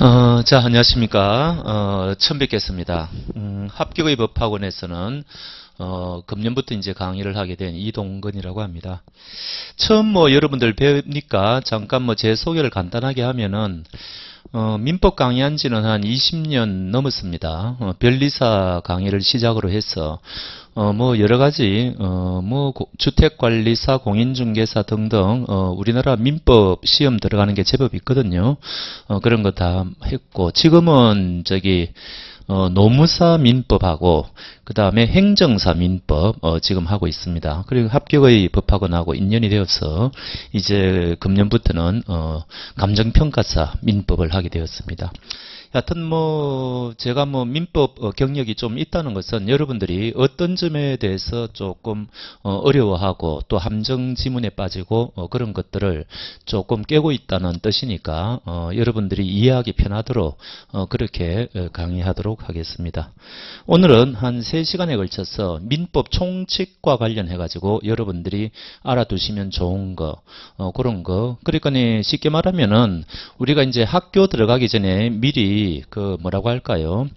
어, 자, 안녕하십니까. 어, 처음 뵙겠습니다. 음, 합격의 법학원에서는 어, 금년부터 이제 강의를 하게 된 이동건이라고 합니다. 처음 뭐 여러분들 뵈니까 잠깐 뭐 제 소개를 간단하게 하면은 어, 민법 강의한 지는 한 20년 넘었습니다. 어, 변리사 강의를 시작으로 해서 어, 뭐 여러 가지 어, 뭐 주택관리사, 공인중개사 등등 어, 우리나라 민법 시험 들어가는 게 제법 있거든요. 어, 그런 거 다 했고 지금은 저기 어, 노무사 민법하고 그 다음에 행정사 민법 어, 지금 하고 있습니다. 그리고 합격의 법학원하고 인연이 되어서 이제 금년부터는 어, 감정평가사 민법을 하게 되었습니다. 하여튼 뭐 제가 뭐 민법 어, 경력이 좀 있다는 것은 여러분들이 어떤 점에 대해서 조금 어, 어려워하고 또 함정 지문에 빠지고 어, 그런 것들을 조금 깨고 있다는 뜻이니까 여러분들이 이해하기 편하도록 그렇게 강의하도록 하겠습니다. 오늘은 한 3시간에 걸쳐서 민법 총칙과 관련해 가지고 여러분들이 알아두시면 좋은 거 그런 거 그러니까 쉽게 말하면은 우리가 이제 학교 들어가기 전에 미리 그 뭐라고 할까요?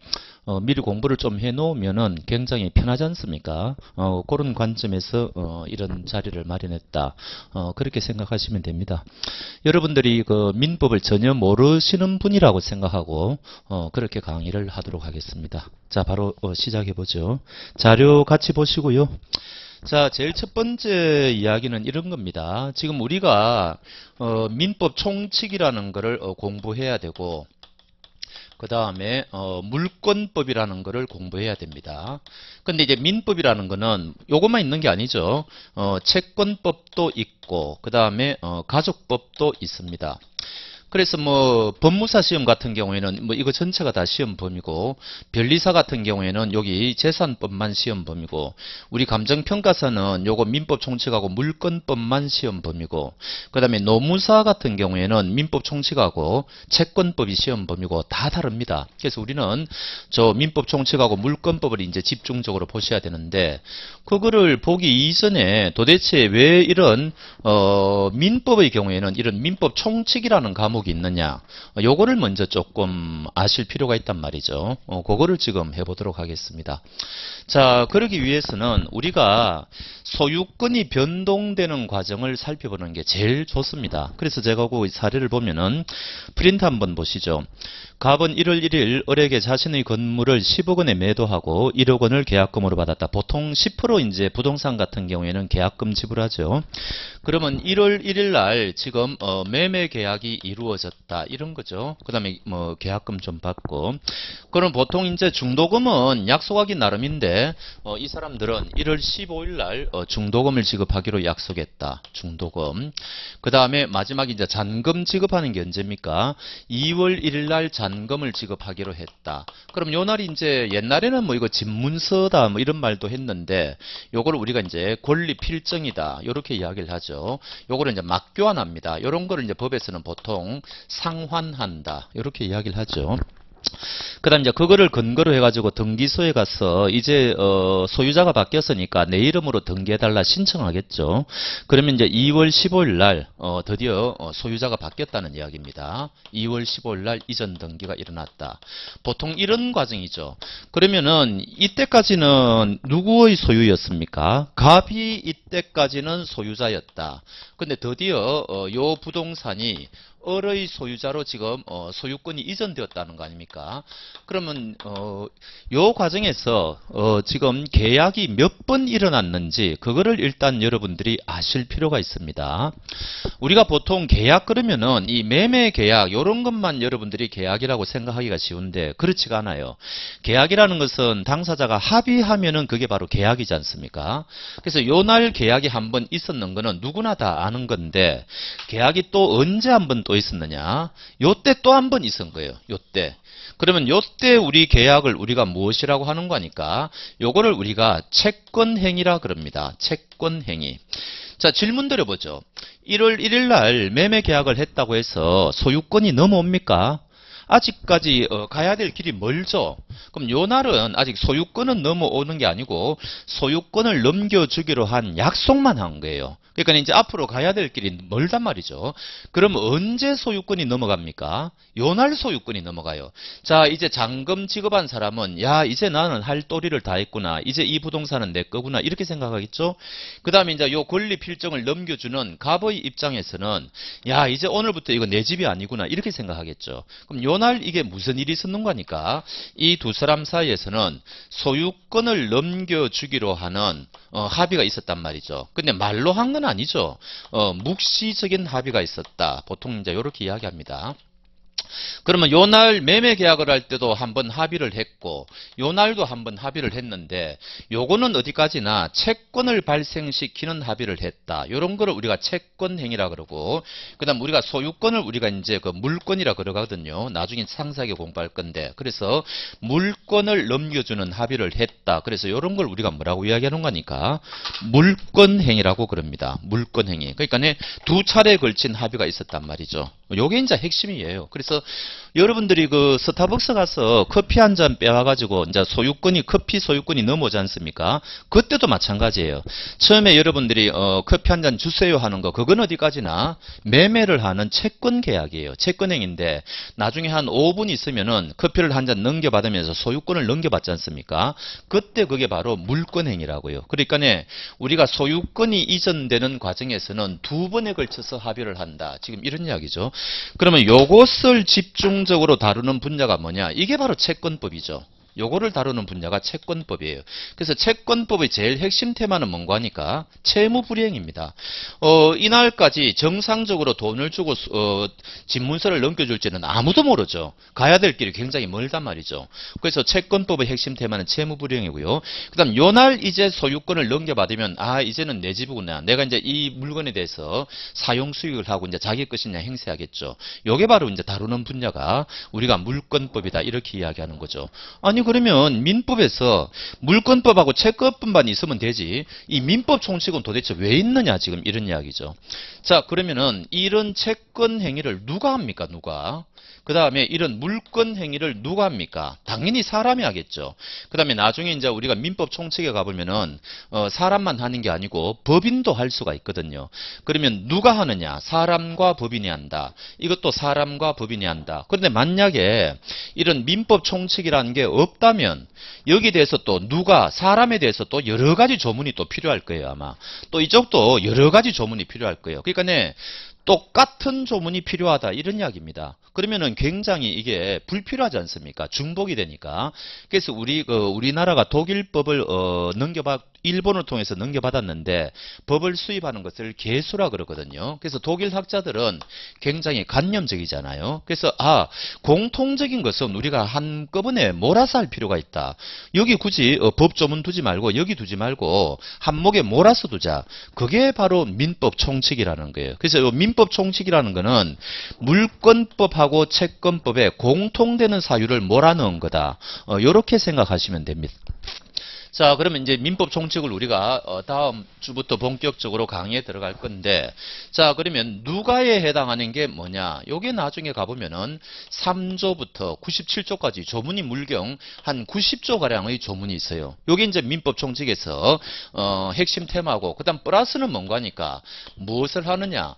어, 미리 공부를 좀 해놓으면은 굉장히 편하지 않습니까? 어, 그런 관점에서 어, 이런 자리를 마련했다. 어, 그렇게 생각하시면 됩니다. 여러분들이 그 민법을 전혀 모르시는 분이라고 생각하고 어, 그렇게 강의를 하도록 하겠습니다. 자, 바로 어, 시작해 보죠. 자료 같이 보시고요. 자, 제일 첫 번째 이야기는 이런 겁니다. 지금 우리가 민법 총칙이라는 것을 공부해야 되고 그 다음에 어, 물권법이라는 것을 공부해야 됩니다. 근데 이제 민법이라는 거는 요것만 있는 게 아니죠. 어, 채권법도 있고 그 다음에 어, 가족법도 있습니다. 그래서 뭐 법무사 시험 같은 경우에는 뭐 이거 전체가 다 시험 범위고 변리사 같은 경우에는 여기 재산법만 시험 범위고 우리 감정평가사는 요거 민법 총칙하고 물권법만 시험 범위고 그 다음에 노무사 같은 경우에는 민법 총칙하고 채권법이 시험 범위고 다 다릅니다. 그래서 우리는 저 민법 총칙하고 물권법을 이제 집중적으로 보셔야 되는데 그거를 보기 이전에 도대체 왜 이런 어 민법의 경우에는 이런 민법 총칙이라는 과목 과목이 있느냐. 어, 요거를 먼저 조금 아실 필요가 있단 말이죠. 어, 그거를 지금 해보도록 하겠습니다. 자 그러기 위해서는 우리가 소유권이 변동되는 과정을 살펴보는 게 제일 좋습니다. 그래서 제가 그 사례를 보면은 프린트 한번 보시죠. 갑은 1월 1일 을에게 자신의 건물을 10억 원에 매도하고 1억 원을 계약금으로 받았다. 보통 10% 이제 부동산 같은 경우에는 계약금 지불하죠. 그러면 1월 1일 날 지금 어 매매 계약이 이루 어졌다. 이런 거죠. 그 다음에 뭐 계약금 좀 받고. 그럼 보통 이제 중도금은 약속하기 나름인데 어 이 사람들은 1월 15일 날 어 중도금을 지급하기로 약속했다. 중도금. 그 다음에 마지막 이제 잔금 지급하는 게 언제입니까? 2월 1일 날 잔. 잔금을 지급하기로 했다. 그럼 요 날이 이제 옛날에는 뭐 이거 집문서다 뭐 이런 말도 했는데 요거를 우리가 이제 권리 필정이다. 요렇게 이야기를 하죠. 요거를 이제 막교환합니다. 요런 거를 이제 법에서는 보통 상환한다. 요렇게 이야기를 하죠. 그 다음 이제 그거를 근거로 해가지고 등기소에 가서 이제 어 소유자가 바뀌었으니까 내 이름으로 등기해달라 신청하겠죠. 그러면 이제 2월 15일 날 어 드디어 어 소유자가 바뀌었다는 이야기입니다. 2월 15일 날 이전 등기가 일어났다. 보통 이런 과정이죠. 그러면은 이때까지는 누구의 소유였습니까? 갑이 이때까지는 소유자였다. 근데 드디어 어요 부동산이 을의 소유자로 지금 어, 소유권이 이전되었다는 거 아닙니까? 그러면 어, 요 과정에서 어, 지금 계약이 몇 번 일어났는지 그거를 일단 여러분들이 아실 필요가 있습니다. 우리가 보통 계약 그러면은 이 매매 계약 요런 것만 여러분들이 계약이라고 생각하기가 쉬운데 그렇지가 않아요. 계약이라는 것은 당사자가 합의하면은 그게 바로 계약이지 않습니까? 그래서 요 날 계약이 한 번 있었는 거는 누구나 다 아는 건데 계약이 또 언제 한번또 있었느냐? 요때 또 한 번 있은 거예요. 요때. 그러면 요때 우리 계약을 우리가 무엇이라고 하는 거니까 요거를 우리가 채권 행위라 그럽니다. 채권 행위. 자 질문 드려보죠. 1월 1일 날 매매 계약을 했다고 해서 소유권이 넘어옵니까? 아직까지 어, 가야 될 길이 멀죠. 그럼 요 날은 아직 소유권은 넘어오는 게 아니고 소유권을 넘겨주기로 한 약속만 한 거예요. 그러니까 이제 앞으로 가야 될 길이 멀단 말이죠. 그럼 언제 소유권이 넘어갑니까? 요날 소유권이 넘어가요. 자, 이제 잔금 지급한 사람은 야, 이제 나는 할 도리를 다 했구나. 이제 이 부동산은 내 거구나. 이렇게 생각하겠죠? 그 다음에 이제 요 권리 필정을 넘겨주는 갑의 입장에서는 야, 이제 오늘부터 이거 내 집이 아니구나. 이렇게 생각하겠죠. 그럼 요날 이게 무슨 일이 있었는 거니까 이 두 사람 사이에서는 소유권을 넘겨주기로 하는 어, 합의가 있었단 말이죠. 근데 말로 한 건 아니죠. 어, 묵시적인 합의가 있었다. 보통 이제 이렇게 이야기합니다. 그러면 요 날 매매 계약을 할 때도 한번 합의를 했고 요 날도 한번 합의를 했는데 요거는 어디까지나 채권을 발생시키는 합의를 했다. 요런 거를 우리가 채권 행위라 그러고 그다음 우리가 소유권을 우리가 이제 그 물권이라 그러거든요. 나중에 상세하게 공부할 건데 그래서 물권을 넘겨주는 합의를 했다. 그래서 요런 걸 우리가 뭐라고 이야기하는 거니까 물권 행위라고 그럽니다. 물권 행위. 그러니까 두 차례에 걸친 합의가 있었단 말이죠. 요게 이제 핵심이에요. 그래서 여러분들이 그 스타벅스 가서 커피 한 잔 빼와가지고 이제 소유권이 커피 소유권이 넘어오지 않습니까? 그때도 마찬가지예요. 처음에 여러분들이 어, 커피 한 잔 주세요 하는 거 그건 어디까지나 매매를 하는 채권 계약이에요. 채권행인데 나중에 한 5분 있으면은 커피를 한 잔 넘겨받으면서 소유권을 넘겨받지 않습니까? 그때 그게 바로 물권행이라고요. 그러니까 우리가 소유권이 이전되는 과정에서는 두 번에 걸쳐서 합의를 한다. 지금 이런 이야기죠. 그러면 요것을 집중적으로 다루는 분야가 뭐냐? 이게 바로 채권법이죠. 요거를 다루는 분야가 채권법이에요. 그래서 채권법의 제일 핵심 테마는 뭔가 하니까 채무불이행입니다. 어, 이날까지 정상적으로 돈을 주고 어, 집문서를 넘겨줄지는 아무도 모르죠. 가야 될 길이 굉장히 멀단 말이죠. 그래서 채권법의 핵심 테마는 채무불이행이고요. 그 다음 요날 이제 소유권을 넘겨받으면 아 이제는 내 집이구나. 내가 이제 이 물건에 대해서 사용 수익을 하고 이제 자기 것이냐 행세하겠죠. 요게 바로 이제 다루는 분야가 우리가 물권법이다 이렇게 이야기하는 거죠. 아니 그러면 민법에서 물권법하고 채권법만 있으면 되지 이 민법 총칙은 도대체 왜 있느냐 지금 이런 이야기죠. 자 그러면은 이런 채권 행위를 누가 합니까 누가? 그 다음에 이런 물권 행위를 누가 합니까? 당연히 사람이 하겠죠. 그 다음에 나중에 이제 우리가 민법 총칙에 가보면은 어, 사람만 하는 게 아니고 법인도 할 수가 있거든요. 그러면 누가 하느냐? 사람과 법인이 한다. 이것도 사람과 법인이 한다. 그런데 만약에 이런 민법 총칙이라는 게 없다면 여기 대해서 또 누가 사람에 대해서 또 여러 가지 조문이 또 필요할 거예요 아마. 또 이쪽도 여러 가지 조문이 필요할 거예요. 그러니까 네, 똑같은 조문이 필요하다 이런 이야기입니다. 그러면은 굉장히 이게 불필요하지 않습니까? 중복이 되니까. 그래서 우리 그 우리나라가 독일법을 어, 넘겨받 일본을 통해서 넘겨받았는데 법을 수입하는 것을 개수라 그러거든요. 그래서 독일 학자들은 굉장히 관념적이잖아요. 그래서 아 공통적인 것은 우리가 한꺼번에 몰아서 할 필요가 있다. 여기 굳이 어, 법 조문 두지 말고 여기 두지 말고 한목에 몰아서 두자. 그게 바로 민법 총칙이라는 거예요. 그래서 민법 총칙이라는 거는 물권법하고 채권법에 공통되는 사유를 몰아넣은 거다. 어, 이렇게 생각하시면 됩니다. 자, 그러면 이제 민법 총칙을 우리가 어, 다음 주부터 본격적으로 강의에 들어갈 건데, 자, 그러면 누가에 해당하는 게 뭐냐? 요게 나중에 가보면은 3조부터 97조까지 조문이 물경 한 90조 가량의 조문이 있어요. 요게 이제 민법 총칙에서 어, 핵심 테마고, 그다음 플러스는 뭔가니까 무엇을 하느냐?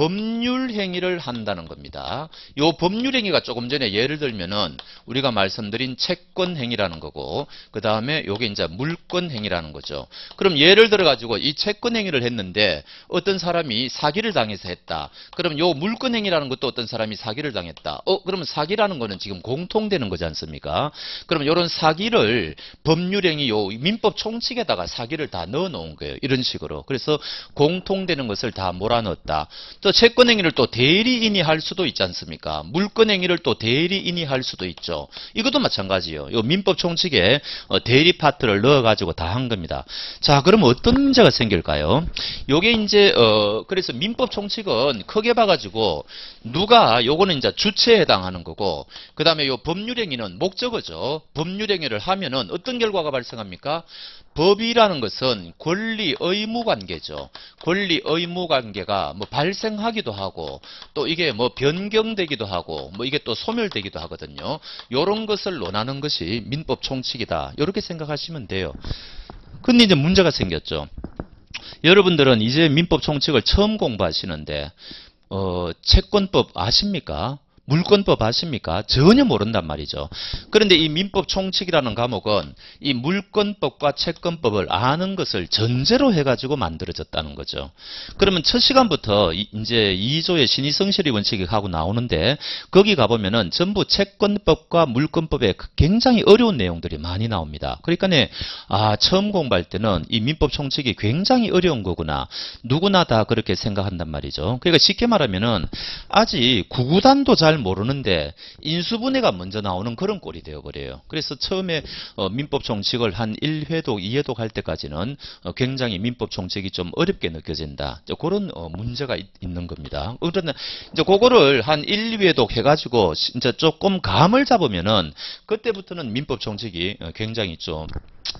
법률 행위를 한다는 겁니다. 요 법률 행위가 조금 전에 예를 들면은 우리가 말씀드린 채권 행위라는 거고 그 다음에 요게 이제 물권 행위라는 거죠. 그럼 예를 들어 가지고 이 채권 행위를 했는데 어떤 사람이 사기를 당해서 했다. 그럼 요 물권 행위라는 것도 어떤 사람이 사기를 당했다. 어 그러면 사기라는 거는 지금 공통되는 거지 않습니까? 그럼 요런 사기를 법률 행위 요 민법 총칙에다가 사기를 다 넣어 놓은 거예요. 이런 식으로. 그래서 공통되는 것을 다 몰아넣었다. 또 채권행위를 또 대리인이 할 수도 있지 않습니까? 물권행위를 또 대리인이 할 수도 있죠. 이것도 마찬가지예요. 이 민법 총칙에 어, 대리 파트를 넣어가지고 다 한 겁니다. 자, 그럼 어떤 문제가 생길까요? 요게 이제 어 그래서 민법 총칙은 크게 봐가지고 누가 요거는 이제 주체에 해당하는 거고 그 다음에 요 법률행위는 목적어죠. 법률행위를 하면은 어떤 결과가 발생합니까? 법이라는 것은 권리 의무 관계죠. 권리 의무 관계가 뭐 발생하기도 하고 또 이게 뭐 변경되기도 하고 뭐 이게 또 소멸되기도 하거든요. 이런 것을 논하는 것이 민법 총칙이다. 이렇게 생각하시면 돼요. 근데 이제 문제가 생겼죠. 여러분들은 이제 민법 총칙을 처음 공부하시는데 어, 채권법 아십니까? 물권법 아십니까? 전혀 모른단 말이죠. 그런데 이 민법 총칙이라는 과목은 이 물권법과 채권법을 아는 것을 전제로 해가지고 만들어졌다는 거죠. 그러면 첫 시간부터 이- 이제 2조의 신의성실의 원칙이 하고 나오는데 거기 가보면은 전부 채권법과 물권법에 굉장히 어려운 내용들이 많이 나옵니다. 그러니까 아 처음 공부할 때는 이 민법 총칙이 굉장히 어려운 거구나. 누구나 다 그렇게 생각한단 말이죠. 그러니까 쉽게 말하면은 아직 구구단도 잘 모르는데 인수분해가 먼저 나오는 그런 꼴이 되어버려요. 그래서 처음에 어, 민법 총칙을 한 1회독, 2회독 할 때까지는 어, 굉장히 민법 총칙이 좀 어렵게 느껴진다. 이제 그런 어, 문제가 있, 는 겁니다. 그러나 이제 그거를 한 1, 2회독 해가지고 진짜 조금 감을 잡으면은 그때부터는 민법 총칙이 어, 굉장히 좀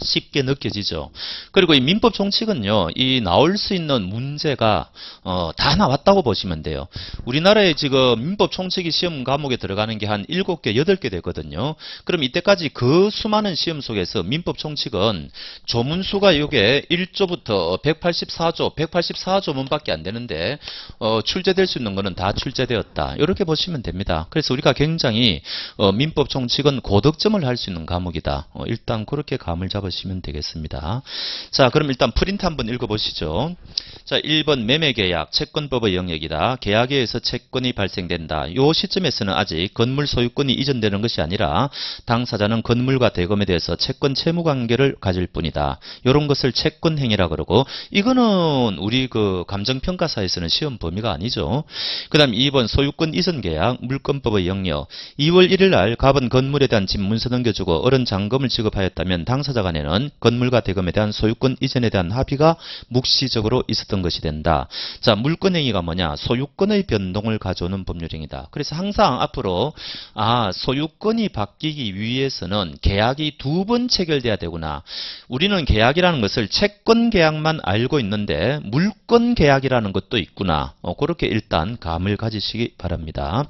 쉽게 느껴지죠. 그리고 이 민법 총칙은요, 이 나올 수 있는 문제가 어, 다 나왔다고 보시면 돼요. 우리나라에 지금 민법 총칙이 시험 과목에 들어가는 게 한 7개, 8개 되거든요. 그럼 이때까지 그 수많은 시험 속에서 민법 총칙은 조문수가 이게 1조부터 184조, 184조문밖에 안 되는데 어, 출제될 수 있는 거는 다 출제되었다. 이렇게 보시면 됩니다. 그래서 우리가 굉장히 어, 민법 총칙은 고득점을 할 수 있는 과목이다. 어, 일단 그렇게 감을 잡으시면 되겠습니다. 자, 그럼 일단 프린트 한번 읽어보시죠. 자, 1번 매매계약, 채권법의 영역이다. 계약에 의해서 채권이 발생된다. 요 시점에서는 아직 건물 소유권이 이전되는 것이 아니라 당사자는 건물과 대금에 대해서 채권 채무 관계를 가질 뿐이다. 요런 것을 채권행위라 그러고 이거는 우리 그 감정평가사에서는 시험 범위가 아니죠. 그 다음 2번 소유권 이전 계약, 물권법의 영역. 2월 1일 날 갑은 건물에 대한 집 문서 넘겨주고 어른 잔금을 지급하였다면 당사자 간에는 건물과 대금에 대한 소유권 이전에 대한 합의가 묵시적으로 있었던 것이 된다. 자, 물권행위가 뭐냐? 소유권의 변동을 가져오는 법률행위다. 그래서 항상 앞으로 아, 소유권이 바뀌기 위해서는 계약이 두 번 체결돼야 되구나. 우리는 계약이라는 것을 채권 계약만 알고 있는데 물권 계약이라는 것도 있구나. 어, 그렇게 일단 감을 가지시기 바랍니다.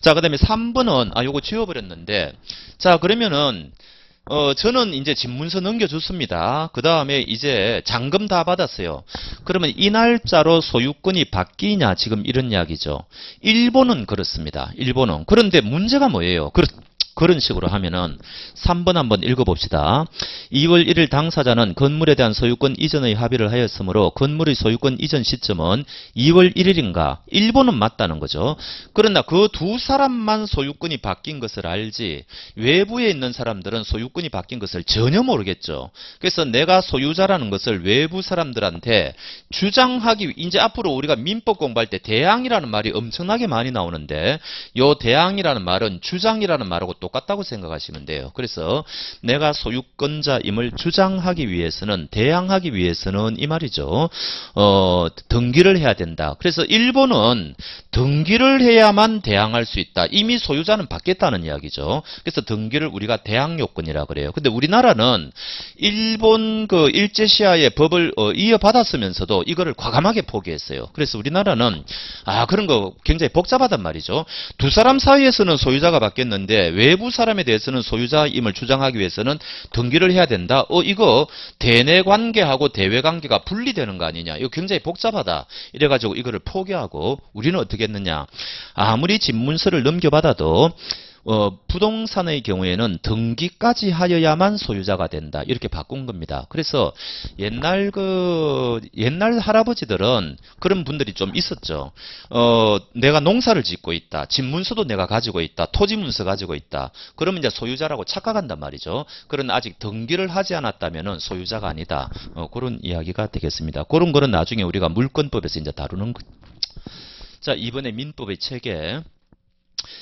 자, 그 다음에 3번은, 아, 요거 지워버렸는데, 자, 그러면은, 어, 저는 이제 집문서 넘겨줬습니다. 그 다음에 이제 잔금 다 받았어요. 그러면 이 날짜로 소유권이 바뀌냐, 지금 이런 이야기죠. 일본은 그렇습니다. 일본은. 그런데 문제가 뭐예요? 그렇, 그런 식으로 하면은 3번 한번 읽어봅시다. 2월 1일 당사자는 건물에 대한 소유권 이전의 합의를 하였으므로 건물의 소유권 이전 시점은 2월 1일인가? 일본은 맞다는 거죠. 그러나 그 두 사람만 소유권이 바뀐 것을 알지 외부에 있는 사람들은 소유권이 바뀐 것을 전혀 모르겠죠. 그래서 내가 소유자라는 것을 외부 사람들한테 주장하기 이제 앞으로 우리가 민법 공부할 때 대항이라는 말이 엄청나게 많이 나오는데 요 대항이라는 말은 주장이라는 말하고 똑같다고 생각하시면 돼요. 그래서 내가 소유권자임을 주장하기 위해서는 대항하기 위해서는 이 말이죠. 어, 등기를 해야 된다. 그래서 일본은 등기를 해야만 대항할 수 있다. 이미 소유자는 바뀌었다는 이야기죠. 그래서 등기를 우리가 대항 요건이라 그래요. 근데 우리나라는 일본 그 일제시하의 법을 어, 이어받았으면서도 이거를 과감하게 포기했어요. 그래서 우리나라는 아 그런 거 굉장히 복잡하단 말이죠. 두 사람 사이에서는 소유자가 바뀌었는데 외부 사람에 대해서는 소유자임을 주장하기 위해서는 등기를 해야 된다. 어 이거 대내 관계하고 대외 관계가 분리되는 거 아니냐. 이거 굉장히 복잡하다. 이래가지고 이거를 포기하고 우리는 어떻게 했느냐. 아무리 집문서를 넘겨받아도 어, 부동산의 경우에는 등기까지 하여야만 소유자가 된다. 이렇게 바꾼 겁니다. 그래서 옛날 그 옛날 할아버지들은 그런 분들이 좀 있었죠. 어, 내가 농사를 짓고 있다. 집 문서도 내가 가지고 있다. 토지 문서 가지고 있다. 그러면 이제 소유자라고 착각한단 말이죠. 그런 아직 등기를 하지 않았다면은 소유자가 아니다. 어, 그런 이야기가 되겠습니다. 그런 거는 나중에 우리가 물권법에서 이제 다루는 거. 자, 이번에 민법의 체계.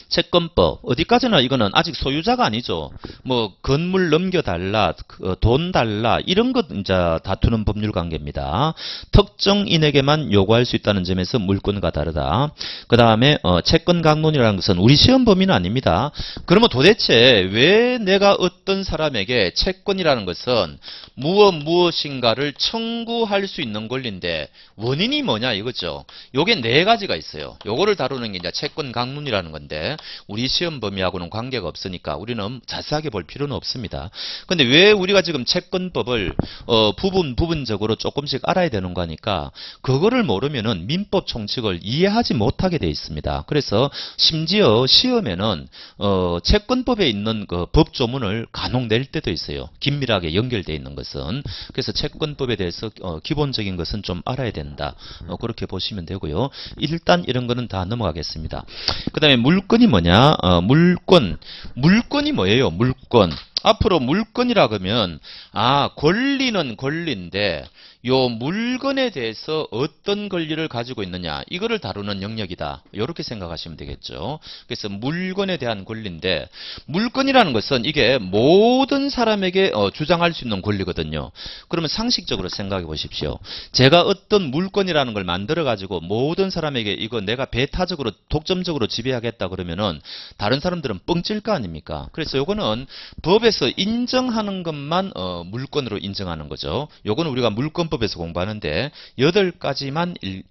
채권법 어디까지나 이거는 아직 소유자가 아니죠. 뭐 건물 넘겨달라, 그, 돈 달라 이런 것 이제 다투는 법률 관계입니다. 특정인에게만 요구할 수 있다는 점에서 물권과 다르다. 그 다음에 어, 채권 강론이라는 것은 우리 시험 범위는 아닙니다. 그러면 도대체 왜 내가 어떤 사람에게 채권이라는 것은 무엇 무엇인가를 청구할 수 있는 권리인데 원인이 뭐냐 이거죠. 요게 네 가지가 있어요. 요거를 다루는 게 이제 채권 강론이라는 건데. 되는데 우리 시험 범위하고는 관계가 없으니까 우리는 자세하게 볼 필요는 없습니다. 근데 왜 우리가 지금 채권법을 어, 부분 부분적으로 조금씩 알아야 되는 거니까 그거를 모르면은 민법 총칙을 이해하지 못하게 돼 있습니다. 그래서 심지어 시험에는 어, 채권법에 있는 그 법조문을 간혹 낼 때도 있어요. 긴밀하게 연결되어 있는 것은 그래서 채권법에 대해서 어, 기본적인 것은 좀 알아야 된다. 어, 그렇게 보시면 되고요. 일단 이런 거는 다 넘어가겠습니다. 그 다음에 물 건이 뭐냐? 어, 물건. 물건이 뭐예요? 물건. 앞으로 물건이라 그러면 아 권리는 권리인데 요 물건에 대해서 어떤 권리를 가지고 있느냐 이거를 다루는 영역이다. 이렇게 생각하시면 되겠죠. 그래서 물건에 대한 권리인데 물건이라는 것은 이게 모든 사람에게 어, 주장할 수 있는 권리거든요. 그러면 상식적으로 생각해 보십시오. 제가 어떤 물건이라는 걸 만들어 가지고 모든 사람에게 이거 내가 배타적으로 독점적으로 지배하겠다 그러면은 다른 사람들은 뻥칠 거 아닙니까? 그래서 요거는 법에서 인정하는 것만 어, 물건으로 인정하는 거죠. 요거는 우리가 물건 민법에서 공부하는데 8가지만 일,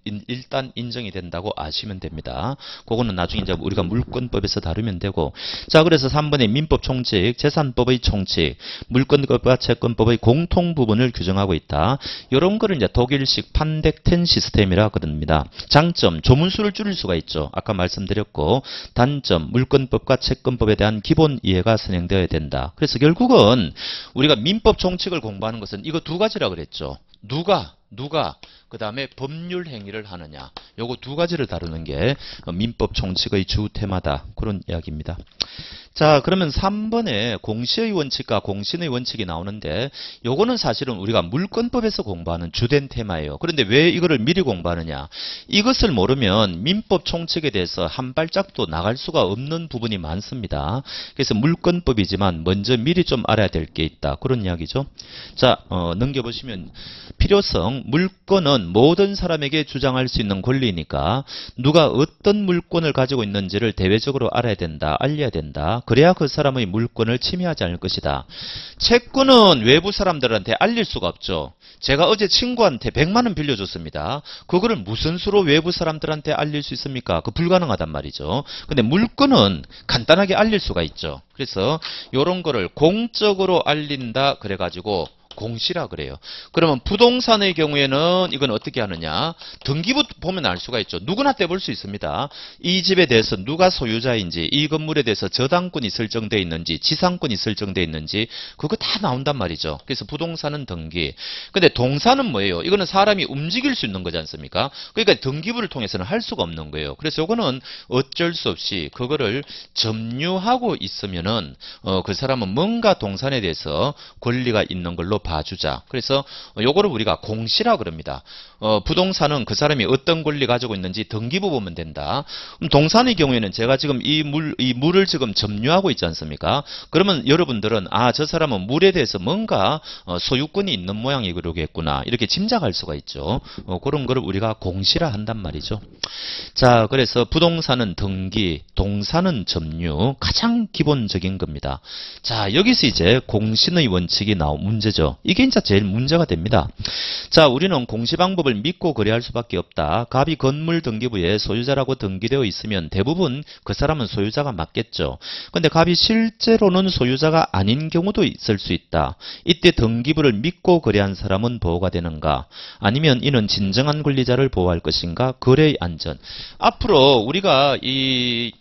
단 인정이 된다고 아시면 됩니다. 그거는 나중에 이제 우리가 물권법에서 다루면 되고 자 그래서 3번의 민법 총칙, 재산법의 총칙, 물권법과 채권법의 공통 부분을 규정하고 있다. 이런 거를 이제 독일식 판덱텐 시스템이라 그럽니다. 장점, 조문수를 줄일 수가 있죠. 아까 말씀드렸고 단점, 물권법과 채권법에 대한 기본 이해가 선행되어야 된다. 그래서 결국은 우리가 민법 총칙을 공부하는 것은 이거 두 가지라 그랬죠. 누가 누가 그 다음에 법률 행위를 하느냐 요거 두 가지를 다루는 게 민법 총칙의 주 테마다 그런 이야기입니다. 자 그러면 3번에 공시의 원칙과 공신의 원칙이 나오는데 요거는 사실은 우리가 물권법에서 공부하는 주된 테마예요. 그런데 왜 이거를 미리 공부하느냐 이것을 모르면 민법 총칙에 대해서 한 발짝도 나갈 수가 없는 부분이 많습니다. 그래서 물권법이지만 먼저 미리 좀 알아야 될 게 있다. 그런 이야기죠. 자 어, 넘겨보시면 필요성 물권은 모든 사람에게 주장할 수 있는 권리니까 누가 어떤 물권을 가지고 있는지를 대외적으로 알아야 된다. 알려야 된다. 그래야 그 사람의 물권을 침해하지 않을 것이다. 채권은 외부 사람들한테 알릴 수가 없죠. 제가 어제 친구한테 100만 원 빌려줬습니다. 그거를 무슨 수로 외부 사람들한테 알릴 수 있습니까? 그 불가능하단 말이죠. 근데 물건은 간단하게 알릴 수가 있죠. 그래서 이런 거를 공적으로 알린다 그래가지고 공시라 그래요. 그러면 부동산의 경우에는 이건 어떻게 하느냐. 등기부 보면 알 수가 있죠. 누구나 떼볼 수 있습니다. 이 집에 대해서 누가 소유자인지 이 건물에 대해서 저당권이 설정되어 있는지 지상권이 설정되어 있는지 그거 다 나온단 말이죠. 그래서 부동산은 등기. 근데 동산은 뭐예요? 이거는 사람이 움직일 수 있는 거지 않습니까? 그러니까 등기부를 통해서는 할 수가 없는 거예요. 그래서 이거는 어쩔 수 없이 그거를 점유하고 있으면은 어, 그 사람은 뭔가 동산에 대해서 권리가 있는 걸로 봐주자. 그래서 요거를 우리가 공시라 그럽니다. 어, 부동산은 그 사람이 어떤 권리 가지고 있는지 등기부 보면 된다. 동산의 경우에는 제가 지금 이 물, 이 물을 지금 점유하고 있지 않습니까? 그러면 여러분들은 아, 저 사람은 물에 대해서 뭔가 어, 소유권이 있는 모양이 그러겠구나. 이렇게 짐작할 수가 있죠. 어, 그런 거를 우리가 공시라 한단 말이죠. 자, 그래서 부동산은 등기, 동산은 점유, 가장 기본적인 겁니다. 자, 여기서 이제 공신의 원칙이 나온 문제죠. 이게 진짜 제일 문제가 됩니다. 자, 우리는 공시 방법을 믿고 거래할 수밖에 없다. 갑이 건물 등기부에 소유자라고 등기되어 있으면 대부분 그 사람은 소유자가 맞겠죠. 근데 갑이 실제로는 소유자가 아닌 경우도 있을 수 있다. 이때 등기부를 믿고 거래한 사람은 보호가 되는가? 아니면 이는 진정한 권리자를 보호할 것인가? 거래의 안전. 앞으로 우리가 이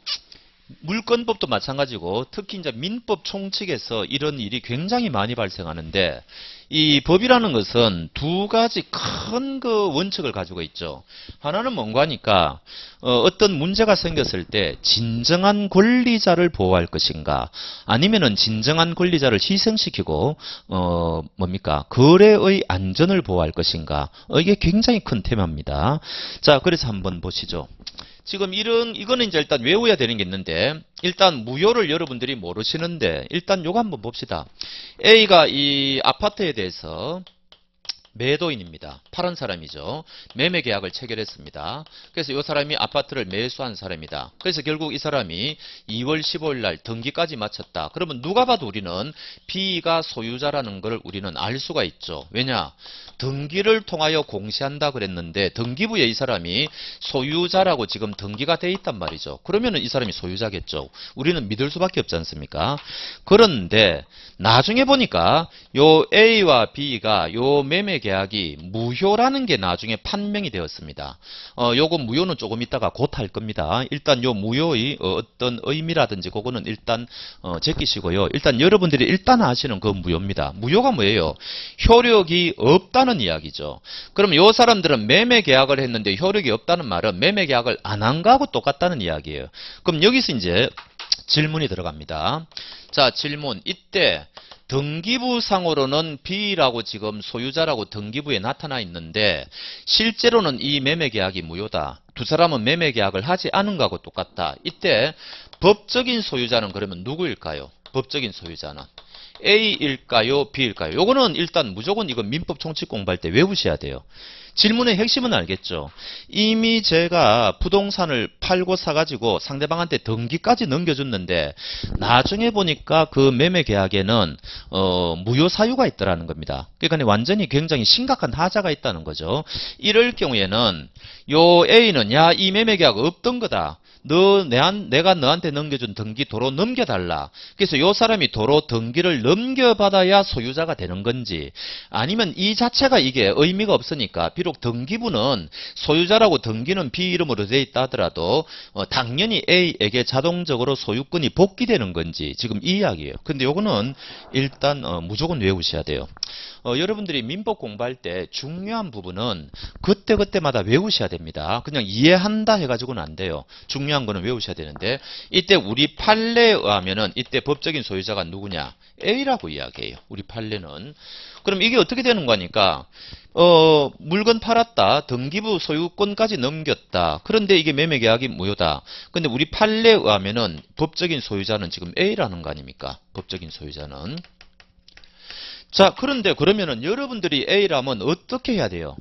물건법도 마찬가지고 특히 이제 민법 총칙에서 이런 일이 굉장히 많이 발생하는데 이 법이라는 것은 두 가지 큰 그 원칙을 가지고 있죠. 하나는 뭔가 하니까 어, 떤 문제가 생겼을 때 진정한 권리자를 보호할 것인가 아니면은 진정한 권리자를 희생시키고 어 뭡니까 거래의 안전을 보호할 것인가 어, 이게 굉장히 큰 테마입니다. 자 그래서 한번 보시죠. 지금 이런 이거는 이제 일단 외워야 되는 게 있는데 일단 무효를 여러분들이 모르시는데 일단 요거 한번 봅시다. A가 이 아파트에 대해서 매도인입니다. 파란 사람이죠. 매매 계약을 체결했습니다. 그래서 이 사람이 아파트를 매수한 사람이다. 그래서 결국 이 사람이 2월 15일 날 등기까지 마쳤다. 그러면 누가 봐도 우리는 B가 소유자라는 걸 우리는 알 수가 있죠. 왜냐? 등기를 통하여 공시한다 그랬는데 등기부에 이 사람이 소유자라고 지금 등기가 돼 있단 말이죠. 그러면은 이 사람이 소유자겠죠. 우리는 믿을 수밖에 없지 않습니까? 그런데 나중에 보니까 요 A와 B가 요 매매 계약이 무효라는 게 나중에 판명이 되었습니다. 어, 요거 무효는 조금 있다가 곧 할 겁니다. 일단 요 무효의 어떤 의미라든지 그거는 일단 어, 제끼시고요. 일단 여러분들이 일단 아시는 그 무효입니다. 무효가 뭐예요? 효력이 없다는 이야기죠. 그럼 요 사람들은 매매 계약을 했는데 효력이 없다는 말은 매매 계약을 안 한 거하고 똑같다는 이야기예요. 그럼 여기서 이제 질문이 들어갑니다. 자, 질문. 이때 등기부상으로는 B라고 지금 소유자라고 등기부에 나타나 있는데 실제로는 이 매매계약이 무효다. 두 사람은 매매계약을 하지 않은 거하고 똑같다. 이때 법적인 소유자는 그러면 누구일까요? 법적인 소유자는 A일까요? B일까요? 요거는 일단 무조건 이거 민법 총칙 공부할 때 외우셔야 돼요. 질문의 핵심은 알겠죠. 이미 제가 부동산을 팔고 사가지고 상대방한테 등기까지 넘겨줬는데 나중에 보니까 그 매매 계약에는 어, 무효 사유가 있더라는 겁니다. 그러니까 완전히 굉장히 심각한 하자가 있다는 거죠. 이럴 경우에는 요 A는 야 이 매매 계약 없던 거다. 너 내한, 내가 너한테 넘겨준 등기 도로 넘겨달라. 그래서 요 사람이 도로 등기를 넘겨받아야 소유자가 되는 건지 아니면 이 자체가 이게 의미가 없으니까 비록 등기부는 소유자라고 등기는 B 이름으로 돼 있다 하더라도 어, 당연히 A에게 자동적으로 소유권이 복귀되는 건지 지금 이 이야기예요. 근데 요거는 일단 어, 무조건 외우셔야 돼요. 어, 여러분들이 민법 공부할 때 중요한 부분은 그때그때마다 외우셔야 됩니다. 그냥 이해한다 해가지고는 안 돼요. 중요한 거는 외우셔야 되는데 이때 우리 판례에 의하면은 이때 법적인 소유자가 누구냐? A라고 이야기해요. 우리 판례는. 그럼 이게 어떻게 되는 거니까 어, 물건 팔았다. 등기부 소유권까지 넘겼다. 그런데 이게 매매계약이 무효다. 근데 우리 판례에 의하면은 법적인 소유자는 지금 A라는 거 아닙니까? 법적인 소유자는. 자, 그런데 그러면은 여러분들이 A라면 어떻게 해야 돼요?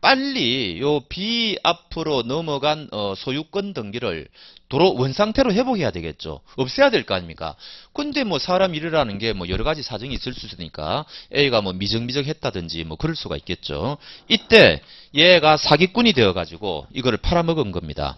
빨리 요 B 앞으로 넘어간 어, 소유권 등기를 도로 원상태로 회복해야 되겠죠. 없애야 될 거 아닙니까? 근데 뭐 사람 일이라는 게 뭐 여러 가지 사정이 있을 수 있으니까 A가 뭐 미적미적 했다든지 뭐 그럴 수가 있겠죠. 이때 얘가 사기꾼이 되어 가지고 이거를 팔아먹은 겁니다.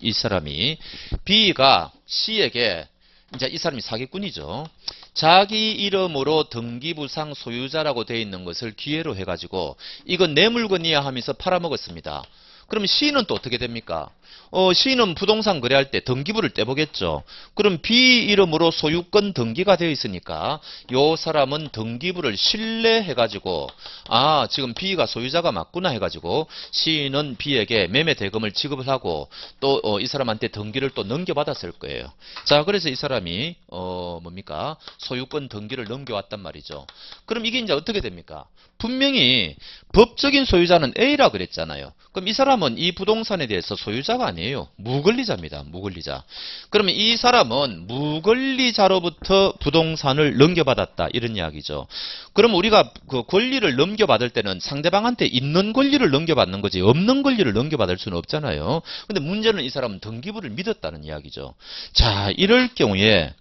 이 사람이 B가 C에게 이제 이 사람이 사기꾼이죠. 자기 이름으로 등기부상 소유자라고 되어 있는 것을 기회로 해가지고 이건 내 물건이야 하면서 팔아먹었습니다. 그러면 C는 또 어떻게 됩니까? 어, C는 부동산 거래할 때 등기부를 떼보겠죠. 그럼 B 이름으로 소유권 등기가 되어 있으니까 요 사람은 등기부를 신뢰해가지고 아 지금 B가 소유자가 맞구나 해가지고 C는 B에게 매매 대금을 지급을 하고 또이 어, 사람한테 등기를 또 넘겨받았을 거예요. 자 그래서 이 사람이 어 뭡니까 소유권 등기를 넘겨왔단 말이죠. 그럼 이게 이제 어떻게 됩니까? 분명히 법적인 소유자는 A라 그랬잖아요. 그럼 이 사람 은 이 부동산에 대해서 소유자가 아니에요. 무권리자입니다. 무권리자. 그러면 이 사람은 무권리자로부터 부동산을 넘겨받았다. 이런 이야기죠. 그럼 우리가 그 권리를 넘겨받을 때는 상대방한테 있는 권리를 넘겨받는 거지 없는 권리를 넘겨받을 수는 없잖아요. 근데 문제는 이 사람은 등기부를 믿었다는 이야기죠. 자, 이럴 경우에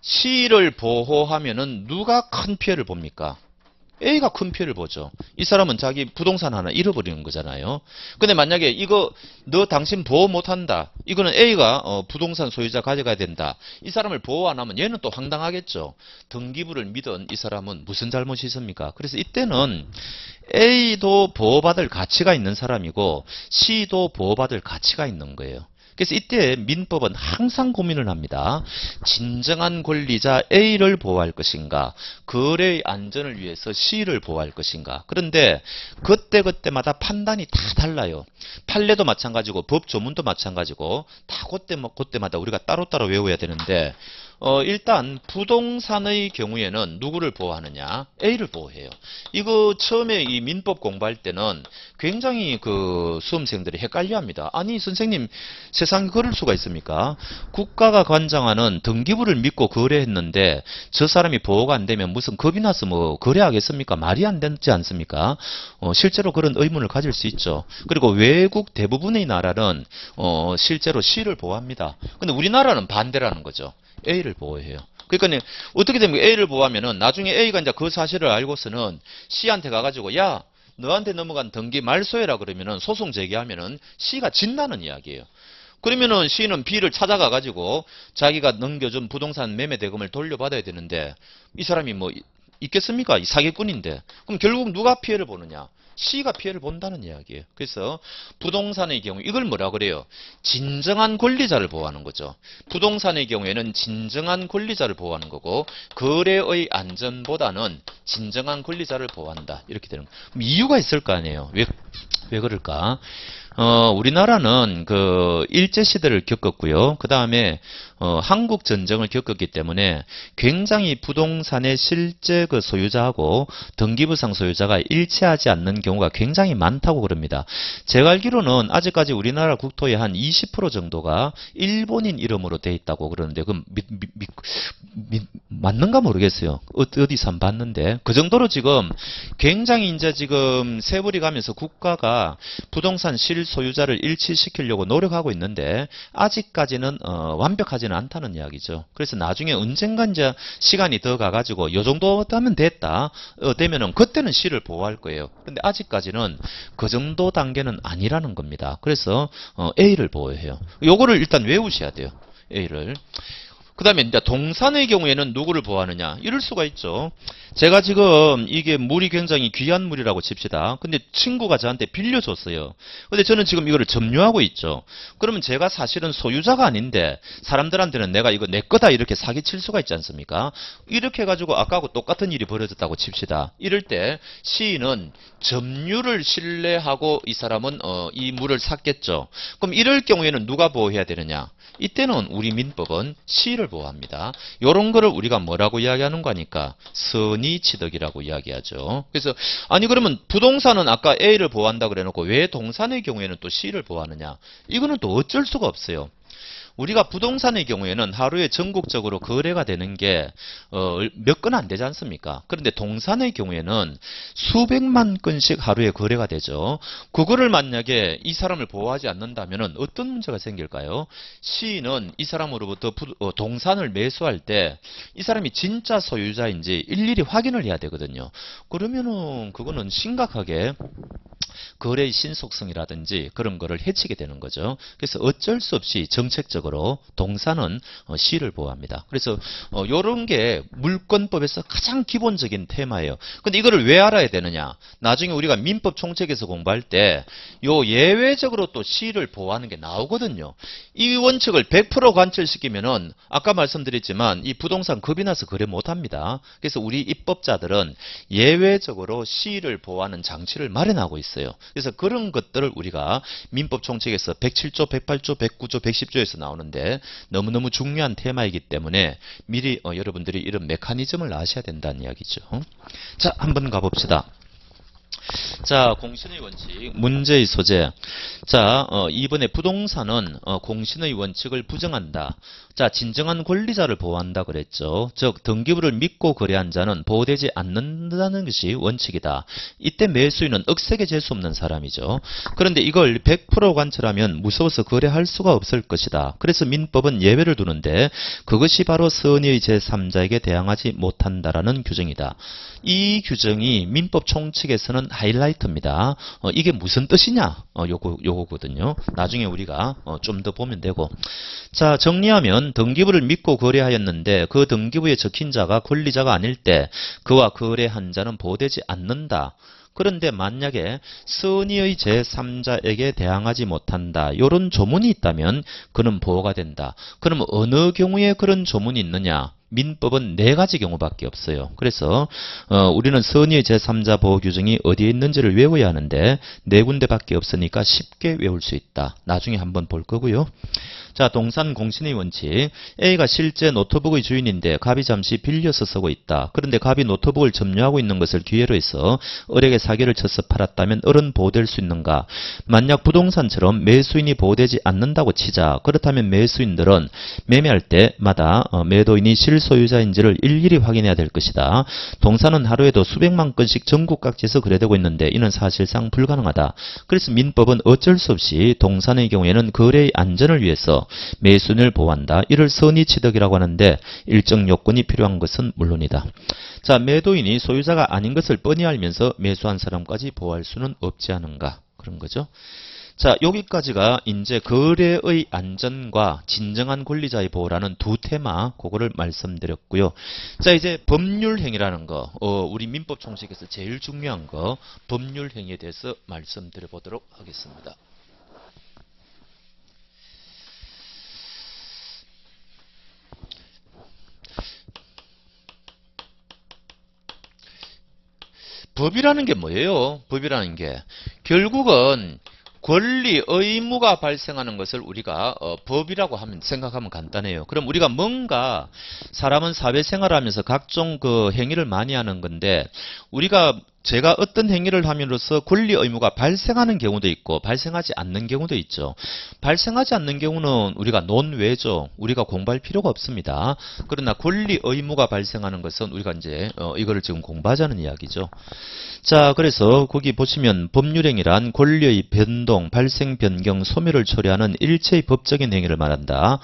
C를 보호하면은 누가 큰 피해를 봅니까? A가 큰 피해를 보죠. 이 사람은 자기 부동산 하나 잃어버리는 거잖아요. 근데 만약에 이거 너 당신 보호 못한다. 이거는 A가 어, 부동산 소유자 가져가야 된다. 이 사람을 보호 안 하면 얘는 또 황당하겠죠. 등기부를 믿은 이 사람은 무슨 잘못이 있습니까? 그래서 이때는 A도 보호받을 가치가 있는 사람이고 C도 보호받을 가치가 있는 거예요. 그래서 이때 민법은 항상 고민을 합니다. 진정한 권리자 A를 보호할 것인가, 거래의 안전을 위해서 C를 보호할 것인가. 그런데 그때그때마다 판단이 다 달라요. 판례도 마찬가지고 법 조문도 마찬가지고 다 그때 뭐 그때마다 우리가 따로따로 외워야 되는데 어, 일단 부동산의 경우에는 누구를 보호하느냐? A를 보호해요. 이거 처음에 이 민법 공부할 때는 굉장히 그 수험생들이 헷갈려합니다. 아니 선생님 세상에 그럴 수가 있습니까? 국가가 관장하는 등기부를 믿고 거래했는데 저 사람이 보호가 안 되면 무슨 겁이 나서 뭐 거래하겠습니까? 말이 안 되지 않습니까? 어, 실제로 그런 의문을 가질 수 있죠. 그리고 외국 대부분의 나라는 어, 실제로 C를 보호합니다. 근데 우리나라는 반대라는 거죠. A를 보호해요. 그러니까 어떻게 되면 A를 보호하면은 나중에 A가 이제 그 사실을 알고서는 C한테 가가지고 야 너한테 넘어간 등기 말소해라 그러면은 소송 제기하면은 C가 진다는 이야기예요. 그러면은 C는 B를 찾아가 가지고 자기가 넘겨준 부동산 매매 대금을 돌려받아야 되는데 이 사람이 뭐 있겠습니까? 이 사기꾼인데. 그럼 결국 누가 피해를 보느냐? C가 피해를 본다는 이야기예요. 그래서 부동산의 경우 이걸 뭐라 그래요? 진정한 권리자를 보호하는 거죠. 부동산의 경우에는 진정한 권리자를 보호하는 거고 거래의 안전보다는 진정한 권리자를 보호한다. 이렇게 되는 거예요. 이유가 있을 거 아니에요. 왜, 왜 그럴까? 어, 우리나라는 그 일제 시대를 겪었고요. 그 다음에 어, 한국 전쟁을 겪었기 때문에 굉장히 부동산의 실제 그 소유자하고 등기부상 소유자가 일치하지 않는 경우가 굉장히 많다고 그럽니다. 제가 알기로는 아직까지 우리나라 국토의 한 20% 정도가 일본인 이름으로 돼 있다고 그러는데 그 맞는가 모르겠어요. 어, 어디서 한 봤는데 그 정도로 지금 굉장히 이제 지금 세월이 가면서 국가가 부동산 실소유자를 일치시키려고 노력하고 있는데 아직까지는 어, 완벽하지는 않다는 이야기죠. 그래서 나중에 언젠가 이제 시간이 더 가가지고 요 정도 하면 됐다 어, 되면은 그때는 시를 보호할 거예요. 근데 아직까지는 그 정도 단계는 아니라는 겁니다. 그래서 어, A를 보호해요. 요거를 일단 외우셔야 돼요. A를. 그 다음에 이제 동산의 경우에는 누구를 보호하느냐? 이럴 수가 있죠. 제가 지금 이게 물이 굉장히 귀한 물이라고 칩시다. 근데 친구가 저한테 빌려줬어요. 근데 저는 지금 이거를 점유하고 있죠. 그러면 제가 사실은 소유자가 아닌데 사람들한테는 내가 이거 내 거다 이렇게 사기칠 수가 있지 않습니까? 이렇게 해가지고 아까하고 똑같은 일이 벌어졌다고 칩시다. 이럴 때 시인은 점유를 신뢰하고 이 사람은 어, 이 물을 샀겠죠. 그럼 이럴 경우에는 누가 보호해야 되느냐? 이때는 우리 민법은 시를 보호합니다. 이런 거를 우리가 뭐라고 이야기하는 거니까 선의 취득이라고 이야기하죠. 그래서 아니 그러면 부동산은 아까 A를 보호한다 그래 놓고 왜 동산의 경우에는 또 C를 보호하느냐? 이거는 또 어쩔 수가 없어요. 우리가 부동산의 경우에는 하루에 전국적으로 거래가 되는 게 몇 건 안 되지 않습니까? 그런데 동산의 경우에는 수백만 건씩 하루에 거래가 되죠. 그거를 만약에 이 사람을 보호하지 않는다면 어떤 문제가 생길까요? 시인은 이 사람으로부터 어, 동산을 매수할 때 이 사람이 진짜 소유자인지 일일이 확인을 해야 되거든요. 그러면은 그거는 심각하게 거래의 신속성이라든지 그런 거를 해치게 되는 거죠. 그래서 어쩔 수 없이 정책적으로 동산은 어, 시를 보호합니다. 그래서 어, 게 물권법에서 가장 기본적인 테마예요. 근데 이거를 왜 알아야 되느냐? 나중에 우리가 민법 총책에서 공부할 때 요 예외적으로 또 시를 보호하는 게 나오거든요. 이 원칙을 100% 관철시키면은 아까 말씀드렸지만 이 부동산 겁이 나서 거래 못 합니다. 그래서 우리 입법자들은 예외적으로 시를 보호하는 장치를 마련하고 있어요. 그래서 그런 것들을 우리가 민법 총책에서 107조, 108조, 109조, 110조에서 나오는데 너무너무 중요한 테마이기 때문에 미리 어, 여러분들이 이런 메커니즘을 아셔야 된다는 이야기죠. 자, 한번 가봅시다. 자, 공신의 원칙, 문제의 소재. 자, 어, 이번에 부동산은 어, 공신의 원칙을 부정한다. 자, 진정한 권리자를 보호한다 그랬죠. 즉, 등기부를 믿고 거래한 자는 보호되지 않는다는 것이 원칙이다. 이때 매수인은 억세게 질수 없는 사람이죠. 그런데 이걸 100% 관철하면 무서워서 거래할 수가 없을 것이다. 그래서 민법은 예외를 두는데 그것이 바로 선의의 제3자에게 대항하지 못한다라는 규정이다. 이 규정이 민법 총칙에서는 하이라이트입니다. 어, 이게 무슨 뜻이냐? 어, 요거, 요거거든요. 나중에 우리가 어, 좀 더 보면 되고. 자, 정리하면 등기부를 믿고 거래하였는데 그 등기부에 적힌 자가 권리자가 아닐 때 그와 거래한 자는 보호되지 않는다. 그런데 만약에 선의의 제3자에게 대항하지 못한다. 이런 조문이 있다면 그는 보호가 된다. 그러면 어느 경우에 그런 조문이 있느냐? 민법은 네 가지 경우밖에 없어요. 그래서 어, 우리는 선의의 제3자 보호 규정이 어디에 있는지를 외워야 하는데 네 군데밖에 없으니까 쉽게 외울 수 있다. 나중에 한번 볼 거고요. 자, 동산 공신의 원칙. A가 실제 노트북의 주인인데 갑이 잠시 빌려서 쓰고 있다. 그런데 갑이 노트북을 점유하고 있는 것을 기회로 해서 을에게 사기를 쳐서 팔았다면 을은 보호될 수 있는가? 만약 부동산처럼 매수인이 보호되지 않는다고 치자. 그렇다면 매수인들은 매매할 때마다 어, 매도인이 실 소유자인지를 일일이 확인해야 될 것이다. 동산은 하루에도 수백만 건씩 전국 각지에서 거래되고 있는데 이는 사실상 불가능하다. 그래서 민법은 어쩔 수 없이 동산의 경우에는 거래의 안전을 위해서 매수인을 보호한다. 이를 선의취득이라고 하는데 일정 요건이 필요한 것은 물론이다. 자, 매도인이 소유자가 아닌 것을 뻔히 알면서 매수한 사람까지 보호할 수는 없지 않은가 그런 거죠. 자, 여기까지가 이제 거래의 안전과 진정한 권리자의 보호라는 두 테마, 그거를 말씀드렸고요. 자, 이제 법률행위라는 거, 어, 우리 민법 총칙에서 제일 중요한 거, 법률행위에 대해서 말씀드려보도록 하겠습니다. 법이라는 게 뭐예요? 법이라는 게 결국은 권리, 의무가 발생하는 것을 우리가 어, 법이라고 하면 생각하면 간단해요. 그럼 우리가 뭔가 사람은 사회생활하면서 각종 그 행위를 많이 하는 건데 우리가 제가 어떤 행위를 함으로써 권리 의무가 발생하는 경우도 있고 발생하지 않는 경우도 있죠. 발생하지 않는 경우는 우리가 논외죠. 우리가 공부할 필요가 없습니다. 그러나 권리 의무가 발생하는 것은 우리가 이제 어, 이거를 지금 공부하자는 이야기죠. 자, 그래서 거기 보시면 법률행위란 권리의 변동, 발생, 변경, 소멸을 처리하는 일체의 법적인 행위를 말한다.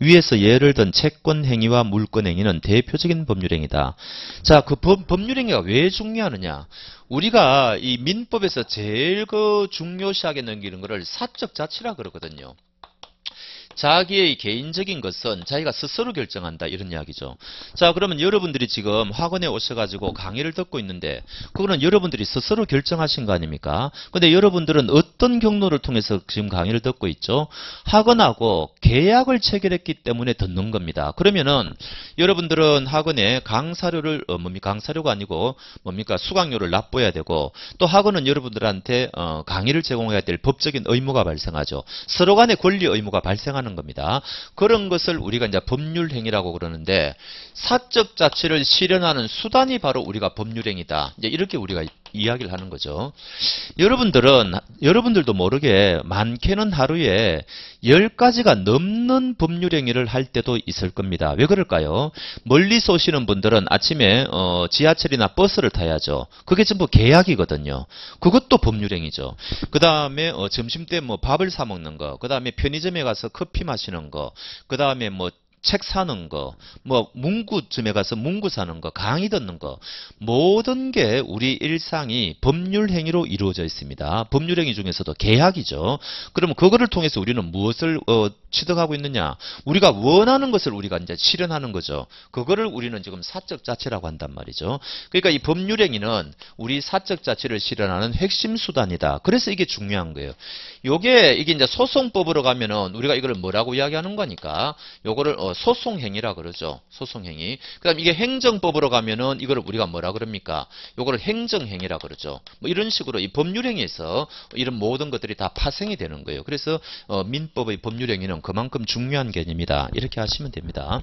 위에서 예를 든 채권 행위와 물권 행위는 대표적인 법률행위다. 자, 그 법, 법률행위가 왜 중요하느냐? 우리가 이 민법에서 제일 그 중요시하게 넘기는 것을 사적 자치라 그러거든요. 자기의 개인적인 것은 자기가 스스로 결정한다 이런 이야기죠. 자 그러면 여러분들이 지금 학원에 오셔가지고 강의를 듣고 있는데 그거는 여러분들이 스스로 결정하신 거 아닙니까? 근데 여러분들은 어떤 경로를 통해서 지금 강의를 듣고 있죠? 학원하고 계약을 체결했기 때문에 듣는 겁니다. 그러면은 여러분들은 학원에 강사료를 어, 뭡니까 강사료가 아니고 뭡니까 수강료를 납부해야 되고 또 학원은 여러분들한테 어, 강의를 제공해야 될 법적인 의무가 발생하죠. 서로 간의 권리 의무가 발생하는 하는 겁니다. 그런 것을 우리가 이제 법률행위라고 그러는데 사적 자치를 실현하는 수단이 바로 우리가 법률행위다. 이제 이렇게 우리가 이야기를 하는 거죠. 여러분들은 여러분들도 모르게 많게는 하루에 10가지가 넘는 법률행위를 할 때도 있을 겁니다. 왜 그럴까요? 멀리서 오시는 분들은 아침에 어, 지하철이나 버스를 타야죠. 그게 전부 계약이거든요. 그것도 법률행위죠. 그 다음에 어, 점심때 뭐 밥을 사 먹는 거, 그 다음에 편의점에 가서 커피 마시는 거, 그 다음에 뭐 책 사는 거, 뭐 문구점에 가서 문구 사는 거, 강의 듣는 거 모든 게 우리 일상이 법률 행위로 이루어져 있습니다. 법률 행위 중에서도 계약이죠. 그러면 그거를 통해서 우리는 무엇을 어, 취득하고 있느냐? 우리가 원하는 것을 우리가 이제 실현하는 거죠. 그거를 우리는 지금 사적 자체라고 한단 말이죠. 그러니까 이 법률 행위는 우리 사적 자체를 실현하는 핵심 수단이다. 그래서 이게 중요한 거예요. 요게 이게 이제 소송법으로 가면은 우리가 이걸 뭐라고 이야기하는 거니까 요거를 어, 소송행위라 그러죠. 소송행위. 그 다음 이게 행정법으로 가면은 이거를 우리가 뭐라 그럽니까? 요거를 행정행위라 그러죠. 뭐 이런 식으로 이 법률행위에서 이런 모든 것들이 다 파생이 되는 거예요. 그래서 어, 민법의 법률행위는 그만큼 중요한 개념이다. 이렇게 하시면 됩니다.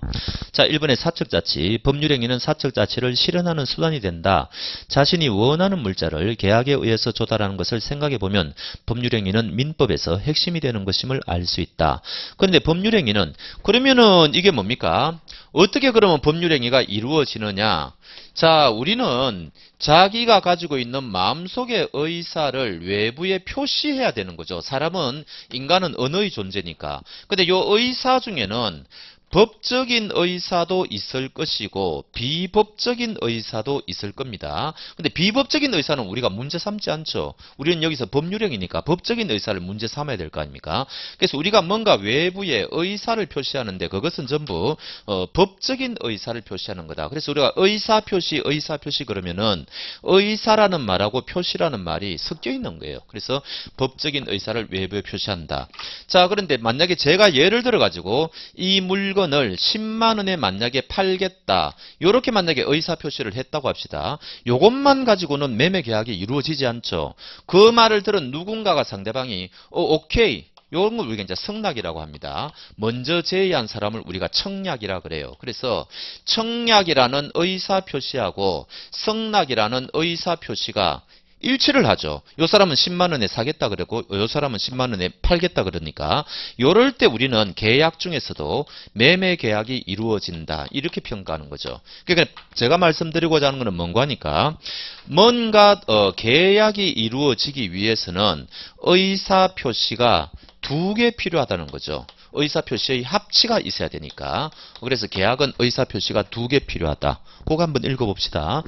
자, 1번의 사측자치. 법률행위는 사측자치를 실현하는 수단이 된다. 자신이 원하는 물자를 계약에 의해서 조달하는 것을 생각해 보면 법률행위는 민법에서 핵심이 되는 것임을 알 수 있다. 그런데 법률행위는 그러면은 이게 뭡니까? 어떻게 그러면 법률행위가 이루어지느냐? 자, 우리는 자기가 가지고 있는 마음속의 의사를 외부에 표시해야 되는 거죠. 사람은, 인간은 언어의 존재니까. 근데 요 의사 중에는 법적인 의사도 있을 것이고 비법적인 의사도 있을 겁니다. 근데 비법적인 의사는 우리가 문제 삼지 않죠. 우리는 여기서 법률형이니까 법적인 의사를 문제 삼아야 될 거 아닙니까? 그래서 우리가 뭔가 외부에 의사를 표시하는데 그것은 전부 어, 법적인 의사를 표시하는 거다. 그래서 우리가 의사 표시, 의사 표시 그러면은 의사라는 말하고 표시라는 말이 섞여 있는 거예요. 그래서 법적인 의사를 외부에 표시한다. 자, 그런데 만약에 제가 예를 들어 가지고 이 물건 물건을 10만 원에 만약에 팔겠다. 요렇게 만약에 의사 표시를 했다고 합시다. 요것만 가지고는 매매 계약이 이루어지지 않죠. 그 말을 들은 누군가가 상대방이 어, 오케이. 요런 걸 우리가 이제 성낙이라고 합니다. 먼저 제의한 사람을 우리가 청약이라 그래요. 그래서 청약이라는 의사 표시하고 성낙이라는 의사 표시가 일치를 하죠. 요 사람은 10만 원에 사겠다 그러고 요 사람은 10만 원에 팔겠다 그러니까 요럴 때 우리는 계약 중에서도 매매 계약이 이루어진다. 이렇게 평가하는 거죠. 그러니까 제가 말씀드리고자 하는 것은 뭔가 하니까 뭔가 어, 계약이 이루어지기 위해서는 의사 표시가 두 개 필요하다는 거죠. 의사 표시의 합치가 있어야 되니까. 그래서 계약은 의사 표시가 두 개 필요하다. 그거 한번 읽어봅시다.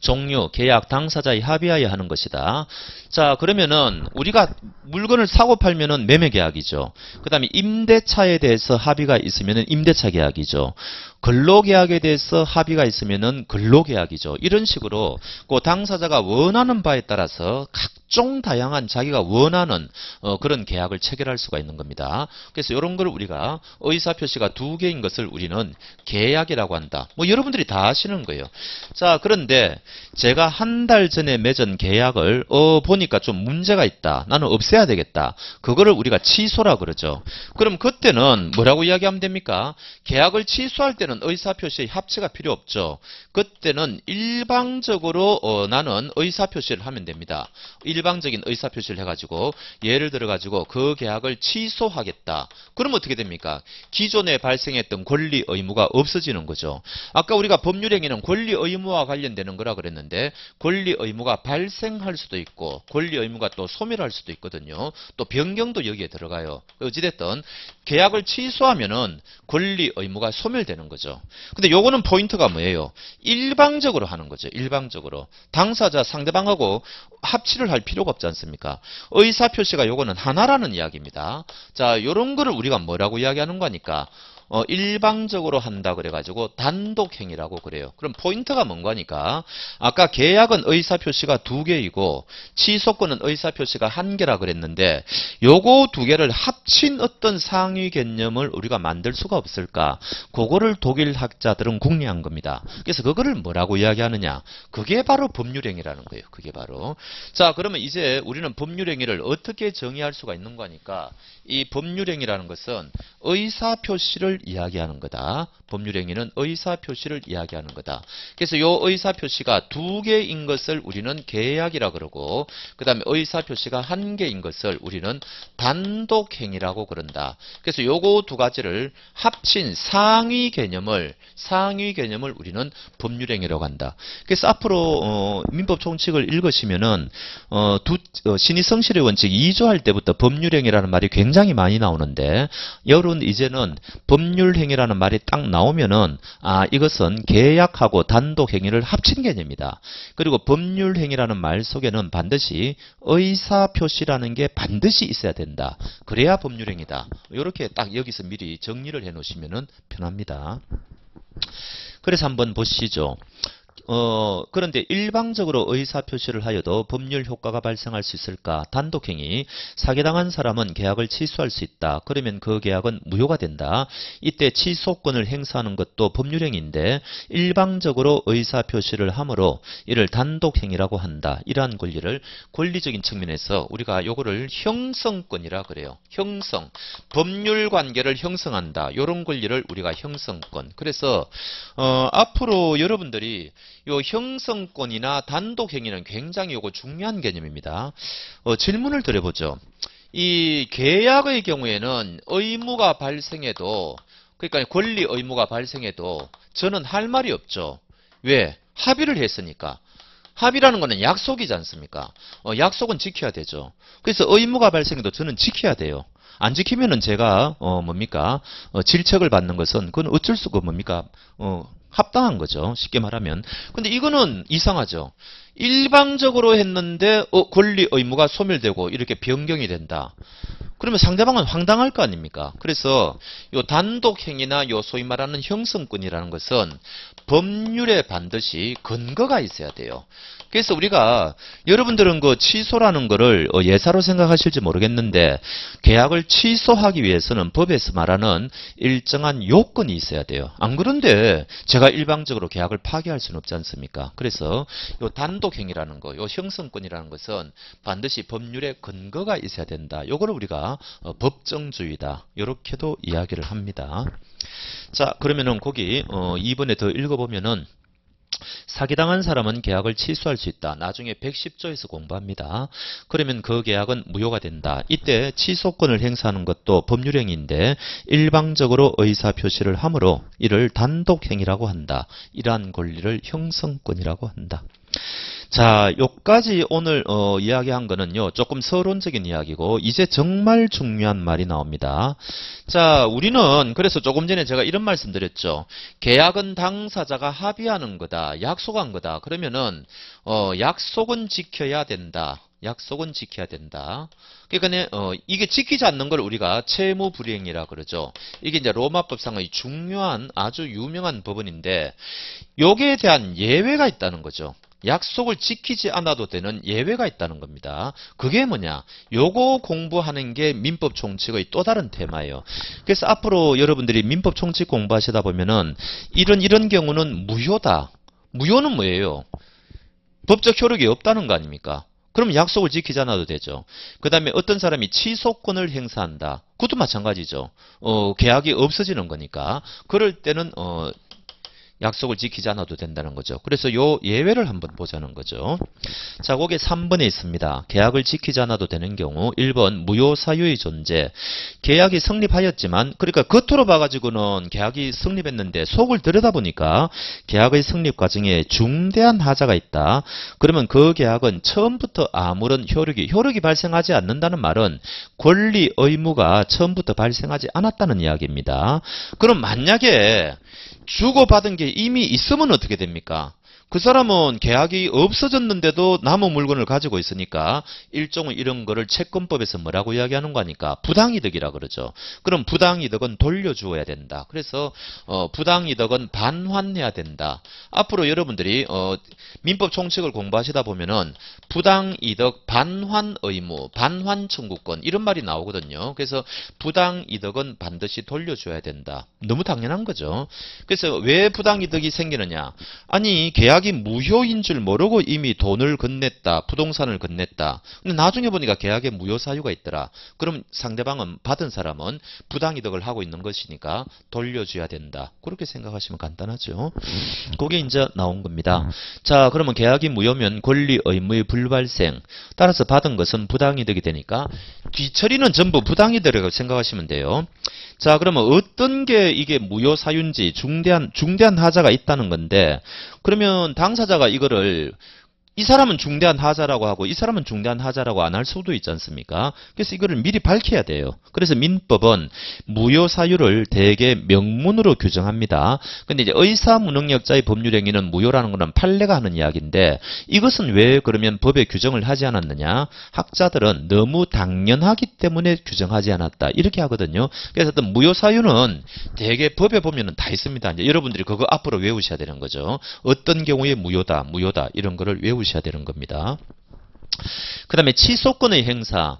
종류, 계약, 당사자의 합의하여 하는 것이다. 자, 그러면은 우리가 물건을 사고 팔면은 매매 계약이죠. 그 다음에 임대차에 대해서 합의가 있으면은 임대차 계약이죠. 근로계약에 대해서 합의가 있으면은 근로계약이죠. 이런 식으로 그 당사자가 원하는 바에 따라서 각종 다양한 자기가 원하는 어, 그런 계약을 체결할 수가 있는 겁니다. 그래서 이런 걸 우리가 의사표시가 두 개인 것을 우리는 계약이라고 한다. 뭐 여러분들이 다 아시는 거예요. 자, 그런데 제가 한 달 전에 맺은 계약을 어 보니 까 좀 문제가 있다. 나는 없애야 되겠다. 그거를 우리가 취소라 그러죠. 그럼 그때는 뭐라고 이야기하면 됩니까? 계약을 취소할 때는 의사표시의 합치가 필요 없죠. 그때는 일방적으로 어, 나는 의사표시를 하면 됩니다. 일방적인 의사표시를 해가지고 예를 들어가지고 그 계약을 취소하겠다. 그럼 어떻게 됩니까? 기존에 발생했던 권리 의무가 없어지는 거죠. 아까 우리가 법률행위는 권리 의무와 관련되는 거라 그랬는데 권리 의무가 발생할 수도 있고 권리 의무가 또 소멸할 수도 있거든요. 또 변경도 여기에 들어가요. 어찌됐든 계약을 취소하면은 권리 의무가 소멸되는 거죠. 근데 요거는 포인트가 뭐예요? 일방적으로 하는 거죠. 일방적으로. 당사자 상대방하고 합치를 할 필요가 없지 않습니까? 의사표시가 요거는 하나라는 이야기입니다. 자, 요런 거를 우리가 뭐라고 이야기하는 거니까 어, 일방적으로 한다 그래가지고 단독행위라고 그래요. 그럼 포인트가 뭔가니까 아까 계약은 의사표시가 두 개이고 취소권은 의사표시가 한 개라 그랬는데 요거 두 개를 합친 어떤 상위 개념을 우리가 만들 수가 없을까? 그거를 독일 학자들은 궁리한 겁니다. 그래서 그거를 뭐라고 이야기하느냐? 그게 바로 법률행위라는 거예요. 그게 바로. 자 그러면 이제 우리는 법률행위를 어떻게 정의할 수가 있는 거니까 이 법률행위라는 것은 의사표시를 이야기하는 거다. 법률행위는 의사표시를 이야기하는 거다. 그래서 이 의사표시가 두 개인 것을 우리는 계약이라 그러고 그 다음에 의사표시가 한 개인 것을 우리는 단독행위라고 그런다. 그래서 요거 두 가지를 합친 상위 개념을 상위 개념을 우리는 법률행위라고 한다. 그래서 앞으로 어, 민법 총칙을 읽으시면은 어, 두, 어, 신의성실의 원칙 2조 할 때부터 법률행위라는 말이 굉장히 많이 나오는데 여러분 이제는 법 률행위라는 말이 딱 나오면은 아 이것은 계약하고 단독행위를 합친 개념이다. 그리고 법률행위라는 말 속에는 반드시 의사표시라는 게 반드시 있어야 된다. 그래야 법률행위다. 이렇게 딱 여기서 미리 정리를 해 놓으시면 편합니다. 그래서 한번 보시죠. 어, 그런데 일방적으로 의사표시를 하여도 법률 효과가 발생할 수 있을까? 단독행위. 사기당한 사람은 계약을 취소할 수 있다. 그러면 그 계약은 무효가 된다. 이때 취소권을 행사하는 것도 법률행위인데 일방적으로 의사표시를 함으로 이를 단독행위라고 한다. 이러한 권리를 권리적인 측면에서 우리가 요거를 형성권이라 그래요. 형성. 법률 관계를 형성한다. 이런 권리를 우리가 형성권. 그래서 어, 앞으로 여러분들이 요 형성권이나 단독행위는 굉장히 요거 중요한 개념입니다. 어, 질문을 드려보죠. 이 계약의 경우에는 의무가 발생해도 그러니까 권리 의무가 발생해도 저는 할 말이 없죠. 왜? 합의를 했으니까. 합의라는 것은 약속이지 않습니까? 어, 약속은 지켜야 되죠. 그래서 의무가 발생해도 저는 지켜야 돼요. 안 지키면은 제가 어 뭡니까 어, 질책을 받는 것은 그건 어쩔 수가 뭡니까 어 합당한 거죠. 쉽게 말하면. 근데 이거는 이상하죠. 일방적으로 했는데 어, 권리 의무가 소멸되고 이렇게 변경이 된다. 그러면 상대방은 황당할 거 아닙니까? 그래서 요 단독행위나 요 소위 말하는 형성권이라는 것은 법률에 반드시 근거가 있어야 돼요. 그래서 우리가 여러분들은 그 취소라는 거를 어, 예사로 생각하실지 모르겠는데 계약을 취소하기 위해서는 법에서 말하는 일정한 요건이 있어야 돼요. 안 그런데 제가 일방적으로 계약을 파기할 수는 없지 않습니까? 그래서 요 단독행위라는 거, 요 형성권이라는 것은 반드시 법률에 근거가 있어야 된다. 요거를 우리가 어, 법정주의다. 이렇게도 이야기를 합니다. 자, 그러면은 거기 어, 2번에 더 읽어보면은 사기당한 사람은 계약을 취소할 수 있다. 나중에 110조에서 공부합니다. 그러면 그 계약은 무효가 된다. 이때 취소권을 행사하는 것도 법률행위인데 일방적으로 의사 표시를 함으로 이를 단독행위라고 한다. 이러한 권리를 형성권이라고 한다. 자, 요까지 오늘 어, 이야기한 거는요. 조금 서론적인 이야기고 이제 정말 중요한 말이 나옵니다. 자, 우리는 그래서 조금 전에 제가 이런 말씀 드렸죠. 계약은 당사자가 합의하는 거다. 약속한 거다. 그러면은 어, 약속은 지켜야 된다. 약속은 지켜야 된다. 그러니까 어, 이게 지키지 않는 걸 우리가 채무 불이행이라 그러죠. 이게 이제 로마법상의 중요한 아주 유명한 법원인데 여기에 대한 예외가 있다는 거죠. 약속을 지키지 않아도 되는 예외가 있다는 겁니다. 그게 뭐냐? 요거 공부하는 게 민법 총칙의 또 다른 테마예요. 그래서 앞으로 여러분들이 민법 총칙 공부하시다 보면은 이런 이런 경우는 무효다. 무효는 뭐예요? 법적 효력이 없다는 거 아닙니까? 그럼 약속을 지키지 않아도 되죠. 그 다음에 어떤 사람이 취소권을 행사한다. 그것도 마찬가지죠. 어, 계약이 없어지는 거니까. 그럴 때는 어, 약속을 지키지 않아도 된다는 거죠. 그래서 요 예외를 한번 보자는 거죠. 자, 거기에 3번에 있습니다. 계약을 지키지 않아도 되는 경우 1번 무효 사유의 존재. 계약이 성립하였지만 그러니까 겉으로 봐가지고는 계약이 성립했는데 속을 들여다보니까 계약의 성립 과정에 중대한 하자가 있다. 그러면 그 계약은 처음부터 아무런 효력이 효력이 발생하지 않는다는 말은 권리 의무가 처음부터 발생하지 않았다는 이야기입니다. 그럼 만약에 주고받은 게 이미 있으면 어떻게 됩니까? 그 사람은 계약이 없어졌는데도 남은 물건을 가지고 있으니까 일종의 이런 거를 채권법에서 뭐라고 이야기하는 거니까 부당이득이라 그러죠. 그럼 부당이득은 돌려주어야 된다. 그래서 어, 부당이득은 반환해야 된다. 앞으로 여러분들이 어, 민법 총칙을 공부하시다 보면은 부당이득 반환 의무, 반환 청구권 이런 말이 나오거든요. 그래서 부당이득은 반드시 돌려줘야 된다. 너무 당연한 거죠. 그래서 왜 부당이득이 생기느냐? 아니 계약 계약이 무효인 줄 모르고 이미 돈을 건넸다. 부동산을 건넸다. 근데 나중에 보니까 계약에 무효 사유가 있더라. 그럼 상대방은 받은 사람은 부당이득을 하고 있는 것이니까 돌려줘야 된다. 그렇게 생각하시면 간단하죠. 그게 이제 나온 겁니다. 자 그러면 계약이 무효면 권리 의무의 불발생 따라서 받은 것은 부당이득이 되니까 뒤처리는 전부 부당이득이라고 생각하시면 돼요. 자, 그러면 어떤 게 이게 무효 사유인지 중대한 중대한 하자가 있다는 건데 그러면 당사자가 이거를 이 사람은 중대한 하자라고 하고 이 사람은 중대한 하자라고 안 할 수도 있지 않습니까? 그래서 이거를 미리 밝혀야 돼요. 그래서 민법은 무효 사유를 대개 명문으로 규정합니다. 근데 이제 의사 무능력자의 법률 행위는 무효라는 것은 판례가 하는 이야기인데 이것은 왜 그러면 법에 규정을 하지 않았느냐? 학자들은 너무 당연하기 때문에 규정하지 않았다. 이렇게 하거든요. 그래서 어떤 무효 사유는 대개 법에 보면은 다 있습니다. 이제 여러분들이 그거 앞으로 외우셔야 되는 거죠. 어떤 경우에 무효다, 무효다 이런 거를 외우셔야 보셔야 되는 겁니다. 그 다음에 취소권의 행사.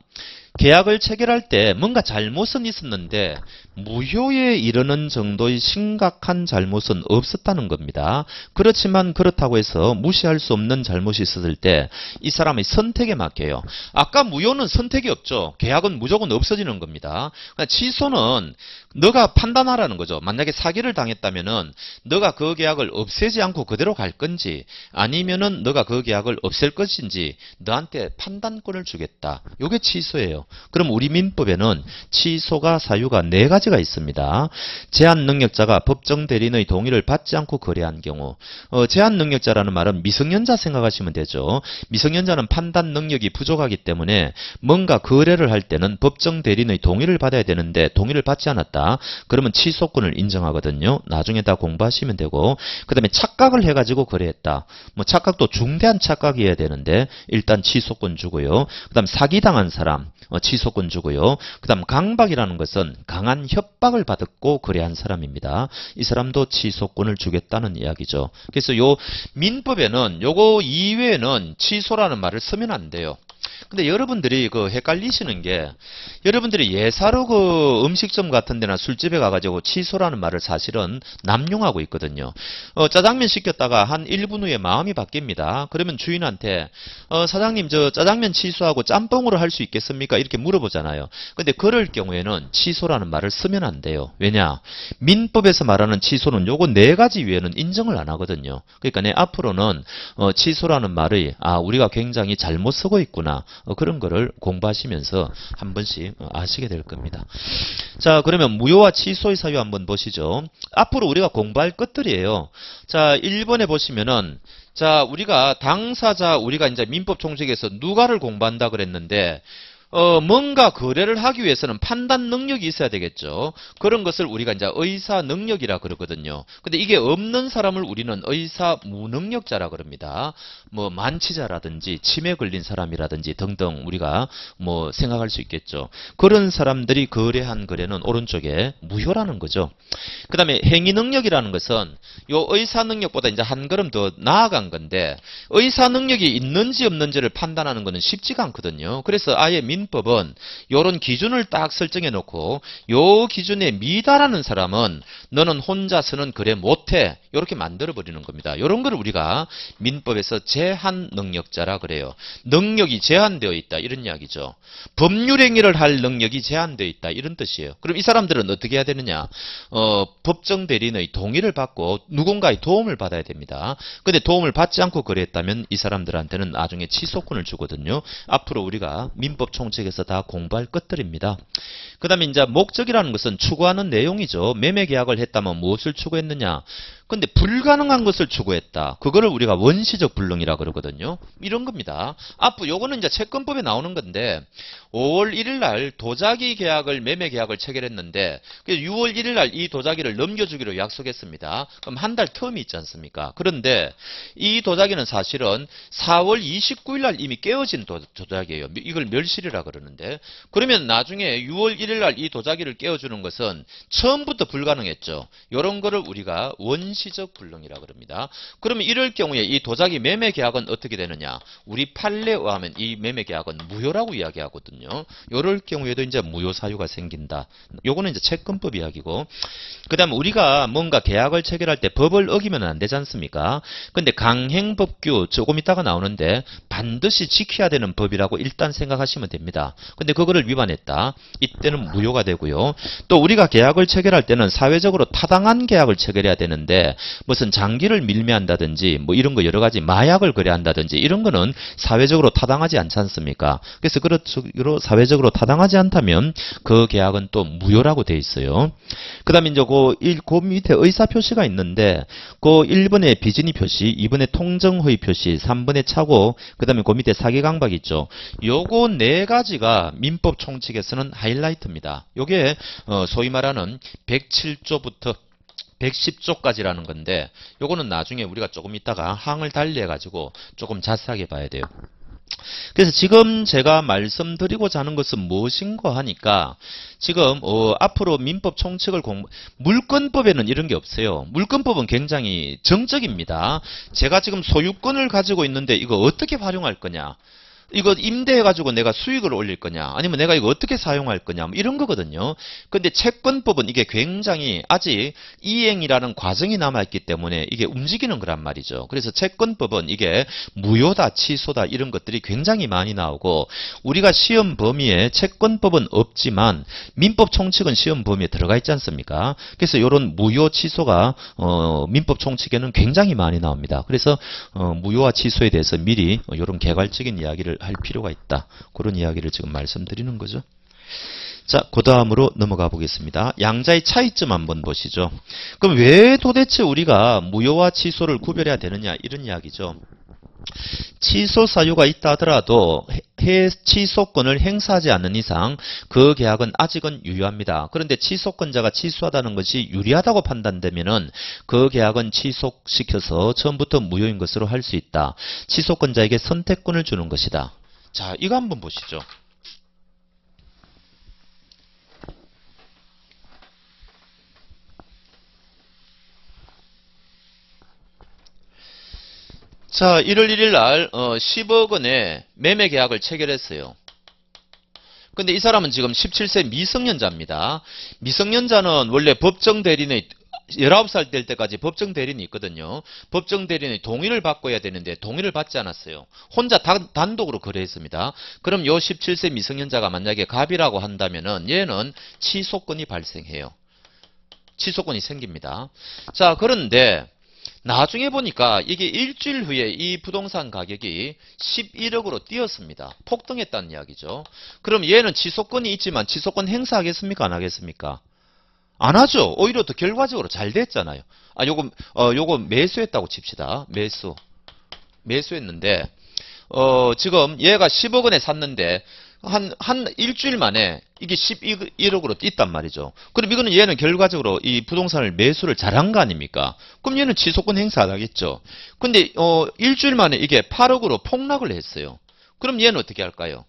계약을 체결할 때 뭔가 잘못은 있었는데 무효에 이르는 정도의 심각한 잘못은 없었다는 겁니다. 그렇지만 그렇다고 해서 무시할 수 없는 잘못이 있었을 때 이 사람의 선택에 맡겨요. 아까 무효는 선택이 없죠. 계약은 무조건 없어지는 겁니다. 그러니까 취소는 너가 판단하라는 거죠. 만약에 사기를 당했다면 은 너가 그 계약을 없애지 않고 그대로 갈 건지 아니면 은 너가 그 계약을 없앨 것인지 너한테 판단권을 주겠다. 요게 취소예요. 그럼 우리 민법에는 취소가 사유가 네 가지 가 있습니다. 제한 능력자가 법정 대리인의 동의를 받지 않고 거래한 경우 어, 제한 능력자라는 말은 미성년자 생각하시면 되죠. 미성년자는 판단 능력이 부족하기 때문에 뭔가 거래를 할 때는 법정 대리인의 동의를 받아야 되는데 동의를 받지 않았다. 그러면 취소권을 인정하거든요. 나중에 다 공부하시면 되고 그 다음에 착각을 해가지고 거래했다. 뭐 착각도 중대한 착각이어야 되는데 일단 취소권 주고요. 그 다음 사기당한 사람 어, 취소권 주고요. 그 다음 강박이라는 것은 강한 협박을 받았고 거래한 사람입니다. 이 사람도 취소권을 주겠다는 이야기죠. 그래서 요 민법에는 요거 이외에는 취소라는 말을 쓰면 안 돼요. 근데 여러분들이 그 헷갈리시는 게 여러분들이 예사로 그 음식점 같은 데나 술집에 가가지고 취소라는 말을 사실은 남용하고 있거든요. 어, 짜장면 시켰다가 한 1분 후에 마음이 바뀝니다. 그러면 주인한테 어, 사장님 저 짜장면 취소하고 짬뽕으로 할 수 있겠습니까? 이렇게 물어보잖아요. 근데 그럴 경우에는 취소라는 말을 쓰면 안 돼요. 왜냐? 민법에서 말하는 취소는 요거 네 가지 외에는 인정을 안 하거든요. 그러니까 내 앞으로는 어, 취소라는 말의 아 우리가 굉장히 잘못 쓰고 있구나. 어, 그런 거를 공부하시면서 한 번씩 어, 아시게 될 겁니다. 자, 그러면 무효와 취소의 사유 한번 보시죠. 앞으로 우리가 공부할 것들이에요. 자, 1번에 보시면은 자, 우리가 당사자 우리가 이제 민법 총칙에서 누가를 공부한다 그랬는데 어, 뭔가 거래를 하기 위해서는 판단 능력이 있어야 되겠죠. 그런 것을 우리가 이제 의사 능력이라 그러거든요. 근데 이게 없는 사람을 우리는 의사 무능력자라 그럽니다. 뭐 만취자라든지 치매 걸린 사람이라든지 등등 우리가 뭐 생각할 수 있겠죠. 그런 사람들이 거래한 거래는 오른쪽에 무효라는 거죠. 그 다음에 행위 능력이라는 것은 요 의사 능력보다 이제 한 걸음 더 나아간 건데 의사 능력이 있는지 없는지를 판단하는 것은 쉽지가 않거든요. 그래서 아예 민 법은 요런 기준을 딱 설정해 놓고 요 기준에 미달하는 사람은 너는 혼자서는 그래 못해. 이렇게 만들어 버리는 겁니다. 요런 걸 우리가 민법에서 제한 능력자라 그래요. 능력이 제한되어 있다 이런 이야기죠. 법률 행위를 할 능력이 제한되어 있다 이런 뜻이에요. 그럼 이 사람들은 어떻게 해야 되느냐? 어, 법정 대리인의 동의를 받고 누군가의 도움을 받아야 됩니다. 근데 도움을 받지 않고 그랬다면 이 사람들한테는 나중에 취소권을 주거든요. 앞으로 우리가 민법 총 칙에서 다 공부할 것들입니다. 그 다음에 이제 목적이라는 것은 추구하는 내용이죠. 매매 계약을 했다면 무엇을 추구했느냐? 근데 불가능한 것을 추구했다. 그거를 우리가 원시적 불능이라 그러거든요. 이런 겁니다. 앞으로 요거는 이제 채권법에 나오는 건데 5월 1일 날 도자기 계약을 매매 계약을 체결했는데 6월 1일 날 이 도자기를 넘겨주기로 약속했습니다. 그럼 한 달 텀이 있지 않습니까? 그런데 이 도자기는 사실은 4월 29일 날 이미 깨어진 도, 도자기예요. 이걸 멸실이라 그러는데 그러면 나중에 6월 1일 날 이 도자기를 깨어주는 것은 처음부터 불가능했죠. 이런 거를 우리가 원시 적 불능이라 그럽니다. 그러면 이럴 경우에 이 도자기 매매 계약은 어떻게 되느냐? 우리 판례에 의하면 이 매매 계약은 무효라고 이야기하거든요. 이럴 경우에도 이제 무효 사유가 생긴다. 요거는 이제 채권법 이야기고 그다음에 우리가 뭔가 계약을 체결할 때 법을 어기면 안 되지 않습니까? 근데 강행법규 조금 이따가 나오는데 반드시 지켜야 되는 법이라고 일단 생각하시면 됩니다. 근데 그거를 위반했다. 이때는 무효가 되고요. 또 우리가 계약을 체결할 때는 사회적으로 타당한 계약을 체결해야 되는데 무슨 장기를 밀매한다든지 뭐 이런 거 여러 가지 마약을 거래한다든지 이런 거는 사회적으로 타당하지 않지 않습니까? 그래서 그렇로 사회적으로 타당하지 않다면 그 계약은 또 무효라고 돼 있어요. 그 다음에 이제 그, 일, 그 밑에 의사 표시가 있는데 그 1번에 비진이 표시, 2번에 통정허위 표시, 3번에 차고 그 다음에 그 밑에 사기 강박 있죠. 요거 네 가지가 민법 총칙에서는 하이라이트입니다. 요게 어, 소위 말하는 107조부터 110조까지라는 건데 요거는 나중에 우리가 조금 있다가 항을 달리해 가지고 조금 자세하게 봐야 돼요. 그래서 지금 제가 말씀드리고자 하는 것은 무엇인가 하니까 지금 어, 앞으로 민법 총칙을 공부 물권법에는 이런 게 없어요. 물권법은 굉장히 정적입니다. 제가 지금 소유권을 가지고 있는데 이거 어떻게 활용할 거냐? 이거 임대해가지고 내가 수익을 올릴 거냐 아니면 내가 이거 어떻게 사용할 거냐 뭐 이런 거거든요. 근데 채권법은 이게 굉장히 아직 이행이라는 과정이 남아있기 때문에 이게 움직이는 거란 말이죠. 그래서 채권법은 이게 무효다 취소다 이런 것들이 굉장히 많이 나오고 우리가 시험 범위에 채권법은 없지만 민법 총칙은 시험 범위에 들어가 있지 않습니까? 그래서 이런 무효 취소가 어, 민법 총칙에는 굉장히 많이 나옵니다. 그래서 어, 무효와 취소에 대해서 미리 이런 개괄적인 이야기를 할 필요가 있다. 그런 이야기를 지금 말씀드리는 거죠. 자, 그 다음으로 넘어가 보겠습니다. 양자의 차이점 한번 보시죠. 그럼 왜 도대체 우리가 무효와 취소를 구별해야 되느냐 이런 이야기죠. 취소 사유가 있다 하더라도 해, 취소권을 행사하지 않는 이상 그 계약은 아직은 유효합니다. 그런데 취소권자가 취소하다는 것이 유리하다고 판단되면 은 그 계약은 취소시켜서 처음부터 무효인 것으로 할 수 있다. 취소권자에게 선택권을 주는 것이다. 자, 이거 한번 보시죠. 자, 1월 1일 날 어, 10억 원의 매매 계약을 체결했어요. 근데 이 사람은 지금 17세 미성년자입니다. 미성년자는 원래 법정 대리인의 19살 될 때까지 법정 대리인이 있거든요. 법정 대리인의 동의를 받고야 되는데 동의를 받지 않았어요. 혼자 단, 단독으로 거래했습니다. 그럼 요 17세 미성년자가 만약에 갑이라고 한다면은 얘는 취소권이 발생해요. 취소권이 생깁니다. 자, 그런데 나중에 보니까 이게 일주일 후에 이 부동산 가격이 11억으로 뛰었습니다. 폭등했다는 이야기죠. 그럼 얘는 취소권이 있지만 취소권 행사하겠습니까? 안 하겠습니까? 안 하죠. 오히려 더 결과적으로 잘 됐잖아요. 아, 요거, 어, 요거 매수했다고 칩시다. 매수. 매수했는데, 어, 지금 얘가 10억 원에 샀는데, 한, 한 일주일 만에 이게 11억으로 뛴단 말이죠. 그럼 이거는 얘는 결과적으로 이 부동산을 매수를 잘한 거 아닙니까? 그럼 얘는 지속권 행사 안 하겠죠. 근데, 어, 일주일 만에 이게 8억으로 폭락을 했어요. 그럼 얘는 어떻게 할까요?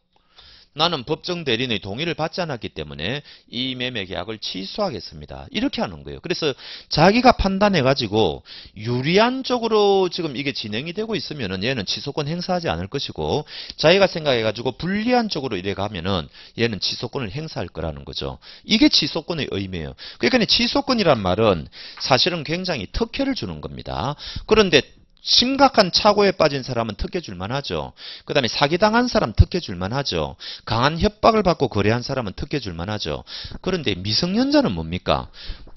나는 법정 대리인의 동의를 받지 않았기 때문에 이 매매 계약을 취소하겠습니다. 이렇게 하는 거예요. 그래서 자기가 판단해 가지고 유리한 쪽으로 지금 이게 진행이 되고 있으면은 얘는 취소권 행사하지 않을 것이고 자기가 생각해 가지고 불리한 쪽으로 이래 가면은 얘는 취소권을 행사할 거라는 거죠. 이게 취소권의 의미예요. 그러니까 취소권이란 말은 사실은 굉장히 특혜를 주는 겁니다. 그런데 심각한 착오에 빠진 사람은 특혜 줄만 하죠. 그 다음에 사기당한 사람 특혜 줄만 하죠. 강한 협박을 받고 거래한 사람은 특혜 줄만 하죠. 그런데 미성년자는 뭡니까?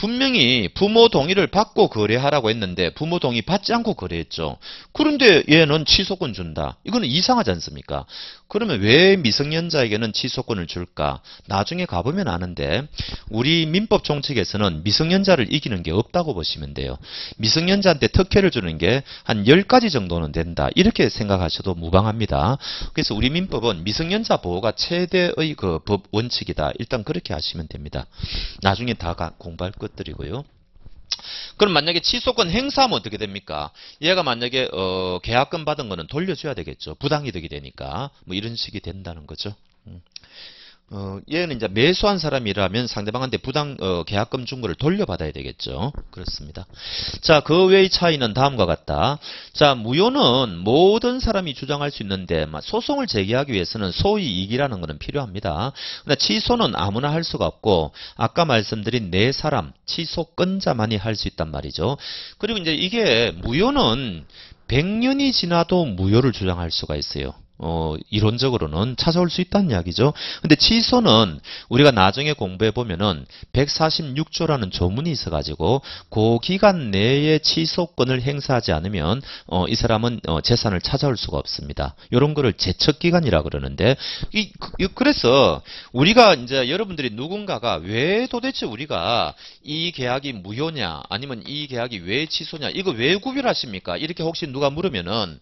분명히 부모 동의를 받고 거래하라고 했는데 부모 동의 받지 않고 거래했죠. 그런데 얘는 취소권 준다. 이거는 이상하지 않습니까? 그러면 왜 미성년자에게는 취소권을 줄까? 나중에 가보면 아는데 우리 민법 정책에서는 미성년자를 이기는 게 없다고 보시면 돼요. 미성년자한테 특혜를 주는 게 한 10가지 정도는 된다. 이렇게 생각하셔도 무방합니다. 그래서 우리 민법은 미성년자 보호가 최대의 그 법 원칙이다. 일단 그렇게 하시면 됩니다. 나중에 다 공부할 것 들이고요. 그럼 만약에 취소권 행사하면 어떻게 됩니까? 얘가 만약에 어, 계약금 받은 거는 돌려줘야 되겠죠. 부당이득이 되니까 뭐 이런 식이 된다는 거죠. 음. 어, 얘는 이제 매수한 사람이라면 상대방한테 부당 어, 계약금 준 거를 돌려받아야 되겠죠. 그렇습니다. 자, 그 외의 차이는 다음과 같다. 자, 무효는 모든 사람이 주장할 수 있는데 소송을 제기하기 위해서는 소위 이익이라는 것은 필요합니다. 근데 취소는 아무나 할 수가 없고 아까 말씀드린 네 사람 취소권자만이 할 수 있단 말이죠. 그리고 이제 이게 무효는 100년이 지나도 무효를 주장할 수가 있어요. 어, 이론적으로는 찾아올 수 있다는 이야기죠. 근데 취소는 우리가 나중에 공부해 보면은 146조라는 조문이 있어 가지고 그 기간 내에 취소권을 행사하지 않으면 어, 이 사람은 어, 재산을 찾아올 수가 없습니다. 이런 거를 제척 기간이라 그러는데 이, 그, 그래서 우리가 이제 여러분들이 누군가가 왜 도대체 우리가 이 계약이 무효냐 아니면 이 계약이 왜 취소냐 이거 왜 구별하십니까? 이렇게 혹시 누가 물으면은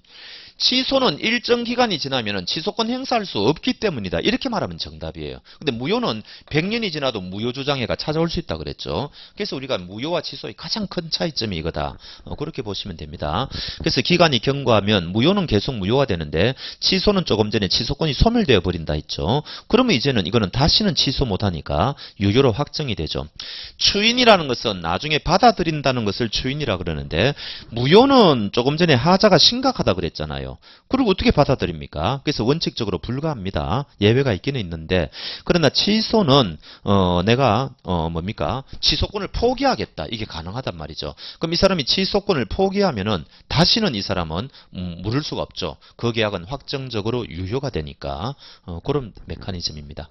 취소는 일정 기간이 지나면 취소권 행사할 수 없기 때문이다. 이렇게 말하면 정답이에요. 근데 무효는 100년이 지나도 무효 주장해가 찾아올 수 있다 그랬죠. 그래서 우리가 무효와 취소의 가장 큰 차이점이 이거다. 어, 그렇게 보시면 됩니다. 그래서 기간이 경과하면 무효는 계속 무효가 되는데 취소는 조금 전에 취소권이 소멸되어 버린다 했죠. 그러면 이제는 이거는 다시는 취소 못하니까 유효로 확정이 되죠. 추인이라는 것은 나중에 받아들인다는 것을 추인이라 그러는데 무효는 조금 전에 하자가 심각하다 그랬잖아요. 거예요. 그리고 어떻게 받아들입니까? 그래서 원칙적으로 불가합니다. 예외가 있기는 있는데 그러나 취소는 어, 내가 어, 뭡니까? 취소권을 포기하겠다. 이게 가능하단 말이죠. 그럼 이 사람이 취소권을 포기하면은 다시는 이 사람은 음, 물을 수가 없죠. 그 계약은 확정적으로 유효가 되니까 어, 그런 메커니즘입니다.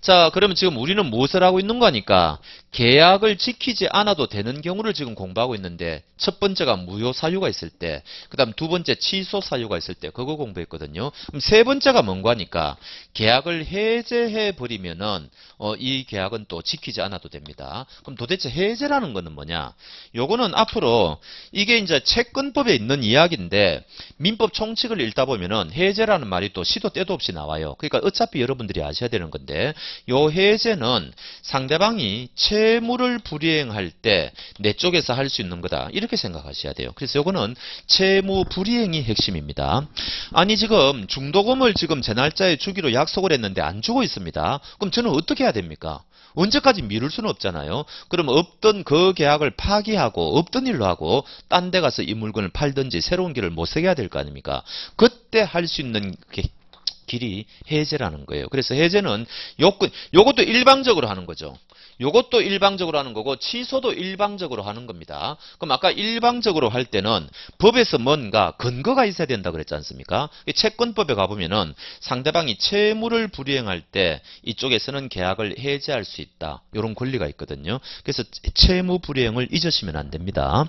자, 그러면 지금 우리는 무엇을 하고 있는 거니까 계약을 지키지 않아도 되는 경우를 지금 공부하고 있는데 첫 번째가 무효 사유가 있을 때, 그 다음 두 번째 취소 사유가 있을 때 그거 공부했거든요. 그럼 세 번째가 뭔가 하니까 계약을 해제해 버리면은 어, 이 계약은 또 지키지 않아도 됩니다. 그럼 도대체 해제라는 거는 뭐냐? 요거는 앞으로 이게 이제 채권법에 있는 이야기인데 민법 총칙을 읽다 보면은 해제라는 말이 또 시도 때도 없이 나와요. 그러니까 어차피 여러분들이 아셔야 되는 건데 요 해제는 상대방이 채 무를 불이행할 때 내 쪽에서 할 수 있는 거다. 이렇게 생각하셔야 돼요. 그래서 요거는 채무 불이행이 핵심입니다. 아니 지금 중도금을 지금 제 날짜에 주기로 약속을 했는데 안 주고 있습니다. 그럼 저는 어떻게 해야 됩니까? 언제까지 미룰 수는 없잖아요. 그럼 없던 그 계약을 파기하고 없던 일로 하고 딴 데 가서 이 물건을 팔든지 새로운 길을 못 새겨야 될 거 아닙니까? 그때 할 수 있는 게 길이 해제라는 거예요. 그래서 해제는 요건 요것도 일방적으로 하는 거죠. 요것도 일방적으로 하는 거고 취소도 일방적으로 하는 겁니다. 그럼 아까 일방적으로 할 때는 법에서 뭔가 근거가 있어야 된다 그랬지 않습니까? 채권법에 가보면은 상대방이 채무를 불이행할 때 이쪽에서는 계약을 해제할 수 있다. 이런 권리가 있거든요. 그래서 채무 불이행을 잊으시면 안 됩니다.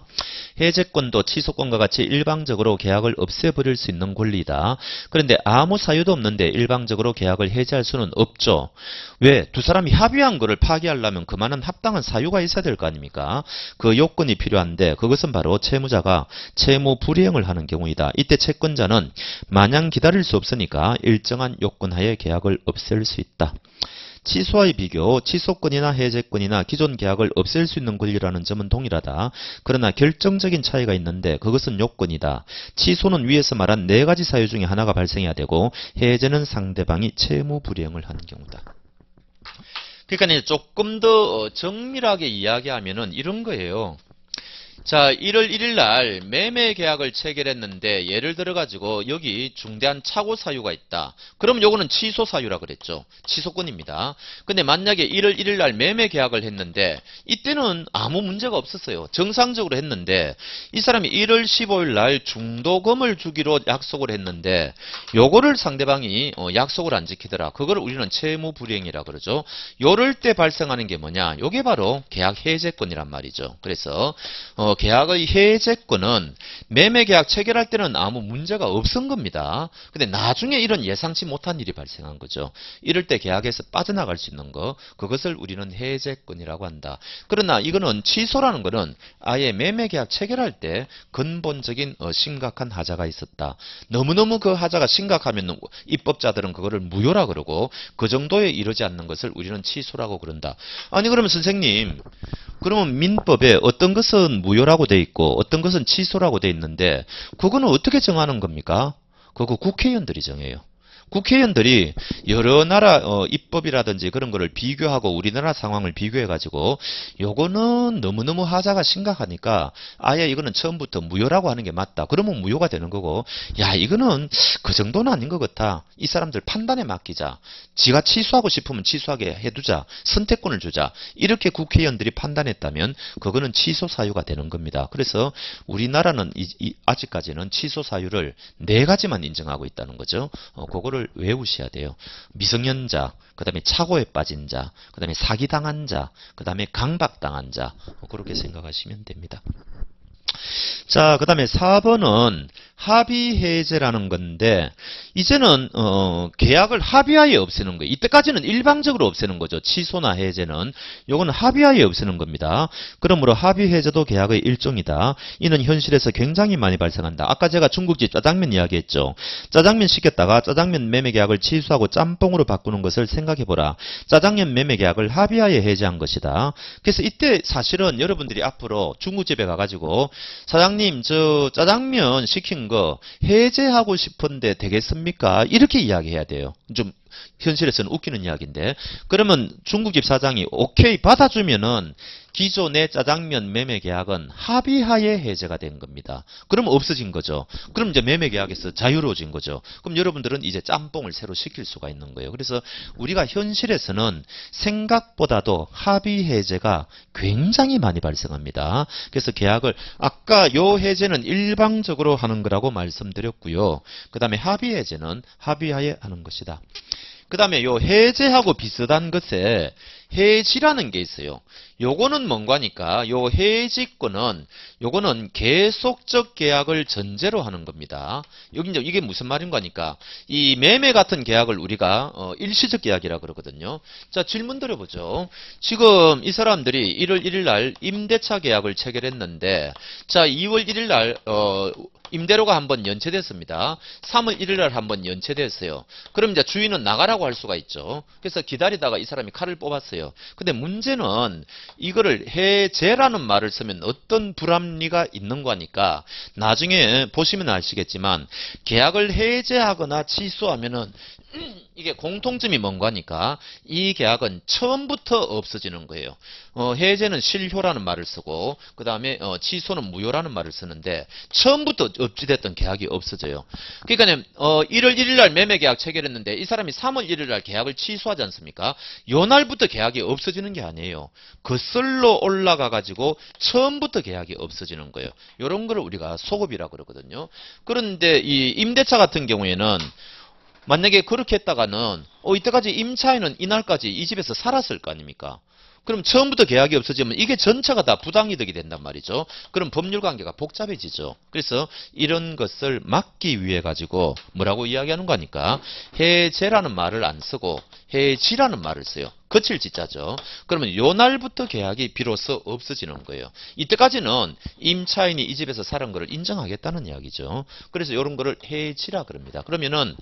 해제권도 취소권과 같이 일방적으로 계약을 없애버릴 수 있는 권리다. 그런데 아무 사유도 없는데 일방적으로 계약을 해제할 수는 없죠. 왜? 두 사람이 합의한 거를 파기하려면 그만한 합당한 사유가 있어야 될 거 아닙니까? 그 요건이 필요한데 그것은 바로 채무자가 채무 불이행을 하는 경우이다. 이때 채권자는 마냥 기다릴 수 없으니까 일정한 요건 하에 계약을 없앨 수 있다. 취소와의 비교, 취소권이나 해제권이나 기존 계약을 없앨 수 있는 권리라는 점은 동일하다. 그러나 결정적인 차이가 있는데 그것은 요건이다. 취소는 위에서 말한 네 가지 사유 중에 하나가 발생해야 되고 해제는 상대방이 채무 불이행을 하는 경우다. 그러니까 이제 조금 더 정밀하게 이야기하면은 이런 거예요. 자, 1월 1일 날 매매 계약을 체결했는데 예를 들어 가지고 여기 중대한 착오 사유가 있다. 그럼 요거는 취소 사유라 그랬죠. 취소권입니다. 근데 만약에 1월 1일 날 매매 계약을 했는데 이때는 아무 문제가 없었어요. 정상적으로 했는데 이 사람이 1월 15일 날 중도금을 주기로 약속을 했는데 요거를 상대방이 어, 약속을 안 지키더라. 그걸 우리는 채무 불이행이라 그러죠. 요럴 때 발생하는 게 뭐냐? 요게 바로 계약 해제권이란 말이죠. 그래서 어 계약의 해제권은 매매계약 체결할 때는 아무 문제가 없은 겁니다. 근데 나중에 이런 예상치 못한 일이 발생한 거죠. 이럴 때 계약에서 빠져나갈 수 있는 거 그것을 우리는 해제권이라고 한다. 그러나 이거는 취소라는 거는 아예 매매계약 체결할 때 근본적인 어, 심각한 하자가 있었다. 너무너무 그 하자가 심각하면 입법자들은 그거를 무효라 그러고 그 정도에 이르지 않는 것을 우리는 취소라고 그런다. 아니 그러면 선생님 그러면 민법에 어떤 것은 무효 라고 돼 있고 어떤 것은 취소라고 돼 있는데 그거는 어떻게 정하는 겁니까? 그거 국회의원들이 정해요. 국회의원들이 여러 나라 어, 입법이라든지 그런 거를 비교하고 우리나라 상황을 비교해 가지고 요거는 너무너무 하자가 심각하니까 아예 이거는 처음부터 무효라고 하는 게 맞다. 그러면 무효가 되는 거고 야 이거는 그 정도는 아닌 것 같아. 이 사람들 판단에 맡기자. 지가 취소하고 싶으면 취소하게 해두자. 선택권을 주자. 이렇게 국회의원들이 판단했다면 그거는 취소 사유가 되는 겁니다. 그래서 우리나라는 이, 이, 아직까지는 취소 사유를 네 가지만 인정하고 있다는 거죠. 어, 그거를 걸 외우셔야 돼요. 미성년자, 그 다음에 착오에 빠진 자, 그 다음에 사기당한 자, 그 다음에 강박당한 자, 뭐 그렇게 생각하시면 됩니다. 자, 그 다음에 4번은 합의 해제라는 건데 이제는 어, 계약을 합의하에 없애는 거예요. 이때까지는 일방적으로 없애는 거죠. 취소나 해제는 요거는 합의하에 없애는 겁니다. 그러므로 합의 해제도 계약의 일종이다. 이는 현실에서 굉장히 많이 발생한다. 아까 제가 중국집 짜장면 이야기했죠. 짜장면 시켰다가 짜장면 매매 계약을 취소하고 짬뽕으로 바꾸는 것을 생각해보라. 짜장면 매매 계약을 합의하에 해제한 것이다. 그래서 이때 사실은 여러분들이 앞으로 중국집에 가가지고 사장님 저 짜장면 시킨 거 해제하고 싶은데 되겠습니까? 이렇게 이야기해야 돼요. 좀 현실에서는 웃기는 이야기인데 그러면 중국집 사장이 오케이 받아주면은 기존의 짜장면 매매 계약은 합의하에 해제가 된 겁니다. 그럼 없어진 거죠. 그럼 이제 매매 계약에서 자유로워진 거죠. 그럼 여러분들은 이제 짬뽕을 새로 시킬 수가 있는 거예요. 그래서 우리가 현실에서는 생각보다도 합의 해제가 굉장히 많이 발생합니다. 그래서 계약을 아까 요 해제는 일방적으로 하는 거라고 말씀드렸고요. 그 다음에 합의 해제는 합의하에 하는 것이다. 그 다음에 요 해제하고 비슷한 것에 해지라는 게 있어요. 요거는 뭔가니까 요 해지권은 요거는 계속적 계약을 전제로 하는 겁니다. 여기 이제 이게 무슨 말인 거니까 이 매매 같은 계약을 우리가 어, 일시적 계약이라 그러거든요. 자 질문 드려보죠. 지금 이 사람들이 1월 1일 날 임대차 계약을 체결했는데 자 2월 1일 날 어, 임대료가 한번 연체됐습니다. 3월 1일 날 한번 연체됐어요. 그럼 이제 주인은 나가라고 할 수가 있죠. 그래서 기다리다가 이 사람이 칼을 뽑았어요. 근데 문제는 이거를 해제라는 말을 쓰면 어떤 불합리가 있는 거니까 나중에 보시면 아시겠지만 계약을 해제하거나 취소하면은 이게 공통점이 뭔가니까 이 계약은 처음부터 없어지는 거예요. 어, 해제는 실효라는 말을 쓰고 그 다음에 어, 취소는 무효라는 말을 쓰는데 처음부터 어찌됐던 계약이 없어져요. 그러니까 어, 1월 1일 날 매매 계약 체결했는데 이 사람이 3월 1일 날 계약을 취소하지 않습니까? 요 날부터 계약이 없어지는 게 아니에요. 거슬러 올라가 가지고 처음부터 계약이 없어지는 거예요. 요런 거를 우리가 소급이라 고 그러거든요. 그런데 이 임대차 같은 경우에는 만약에 그렇게 했다가는 어 이때까지 임차인은 이날까지 이 집에서 살았을 거 아닙니까? 그럼 처음부터 계약이 없어지면 이게 전체가 다 부당이득이 된단 말이죠. 그럼 법률 관계가 복잡해지죠. 그래서 이런 것을 막기 위해 가지고 뭐라고 이야기하는 거니까 해제라는 말을 안 쓰고 해지라는 말을 써요. 거칠 지자죠. 그러면 요 날부터 계약이 비로소 없어지는 거예요. 이때까지는 임차인이 이 집에서 살은 거를 인정하겠다는 이야기죠. 그래서 이런 거를 해지라 그럽니다. 그러면은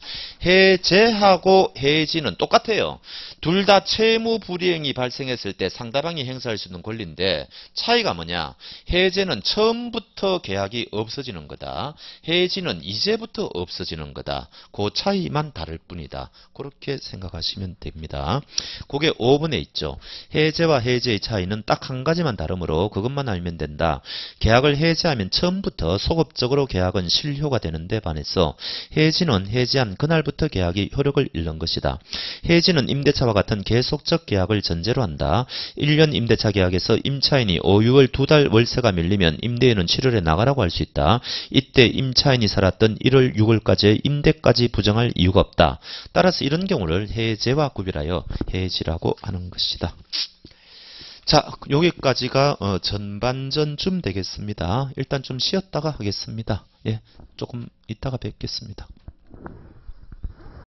해제하고 해지는 똑같아요. 둘 다 채무 불이행이 발생했을 때 상대방이 행사할 수 있는 권리인데 차이가 뭐냐? 해제는 처음부터 계약이 없어지는 거다. 해지는 이제부터 없어지는 거다. 그 차이만 다를 뿐이다. 그렇게 생각하시면 됩니다. 그게 5번에 있죠. 해제와 해제의 차이는 딱 한 가지만 다르므로 그것만 알면 된다. 계약을 해제하면 처음부터 소급적으로 계약은 실효가 되는데 반해서 해지는 해지한 그날부터 계약이 효력을 잃는 것이다. 해지는 임대차와 같은 계속적 계약을 전제로 한다. 1년 임대차 계약에서 임차인이 5, 6월 두 달 월세가 밀리면 임대인은 7월에 나가라고 할 수 있다. 이때 임차인이 살았던 1월 6월까지의 임대까지 부정할 이유가 없다. 따라서 이런 경우를 해제와 구별하여 해지라 고 하는 것이다. 자, 여기까지가 어, 전반전쯤 되겠습니다. 일단 좀 쉬었다가 하겠습니다. 예, 조금 이따가 뵙겠습니다.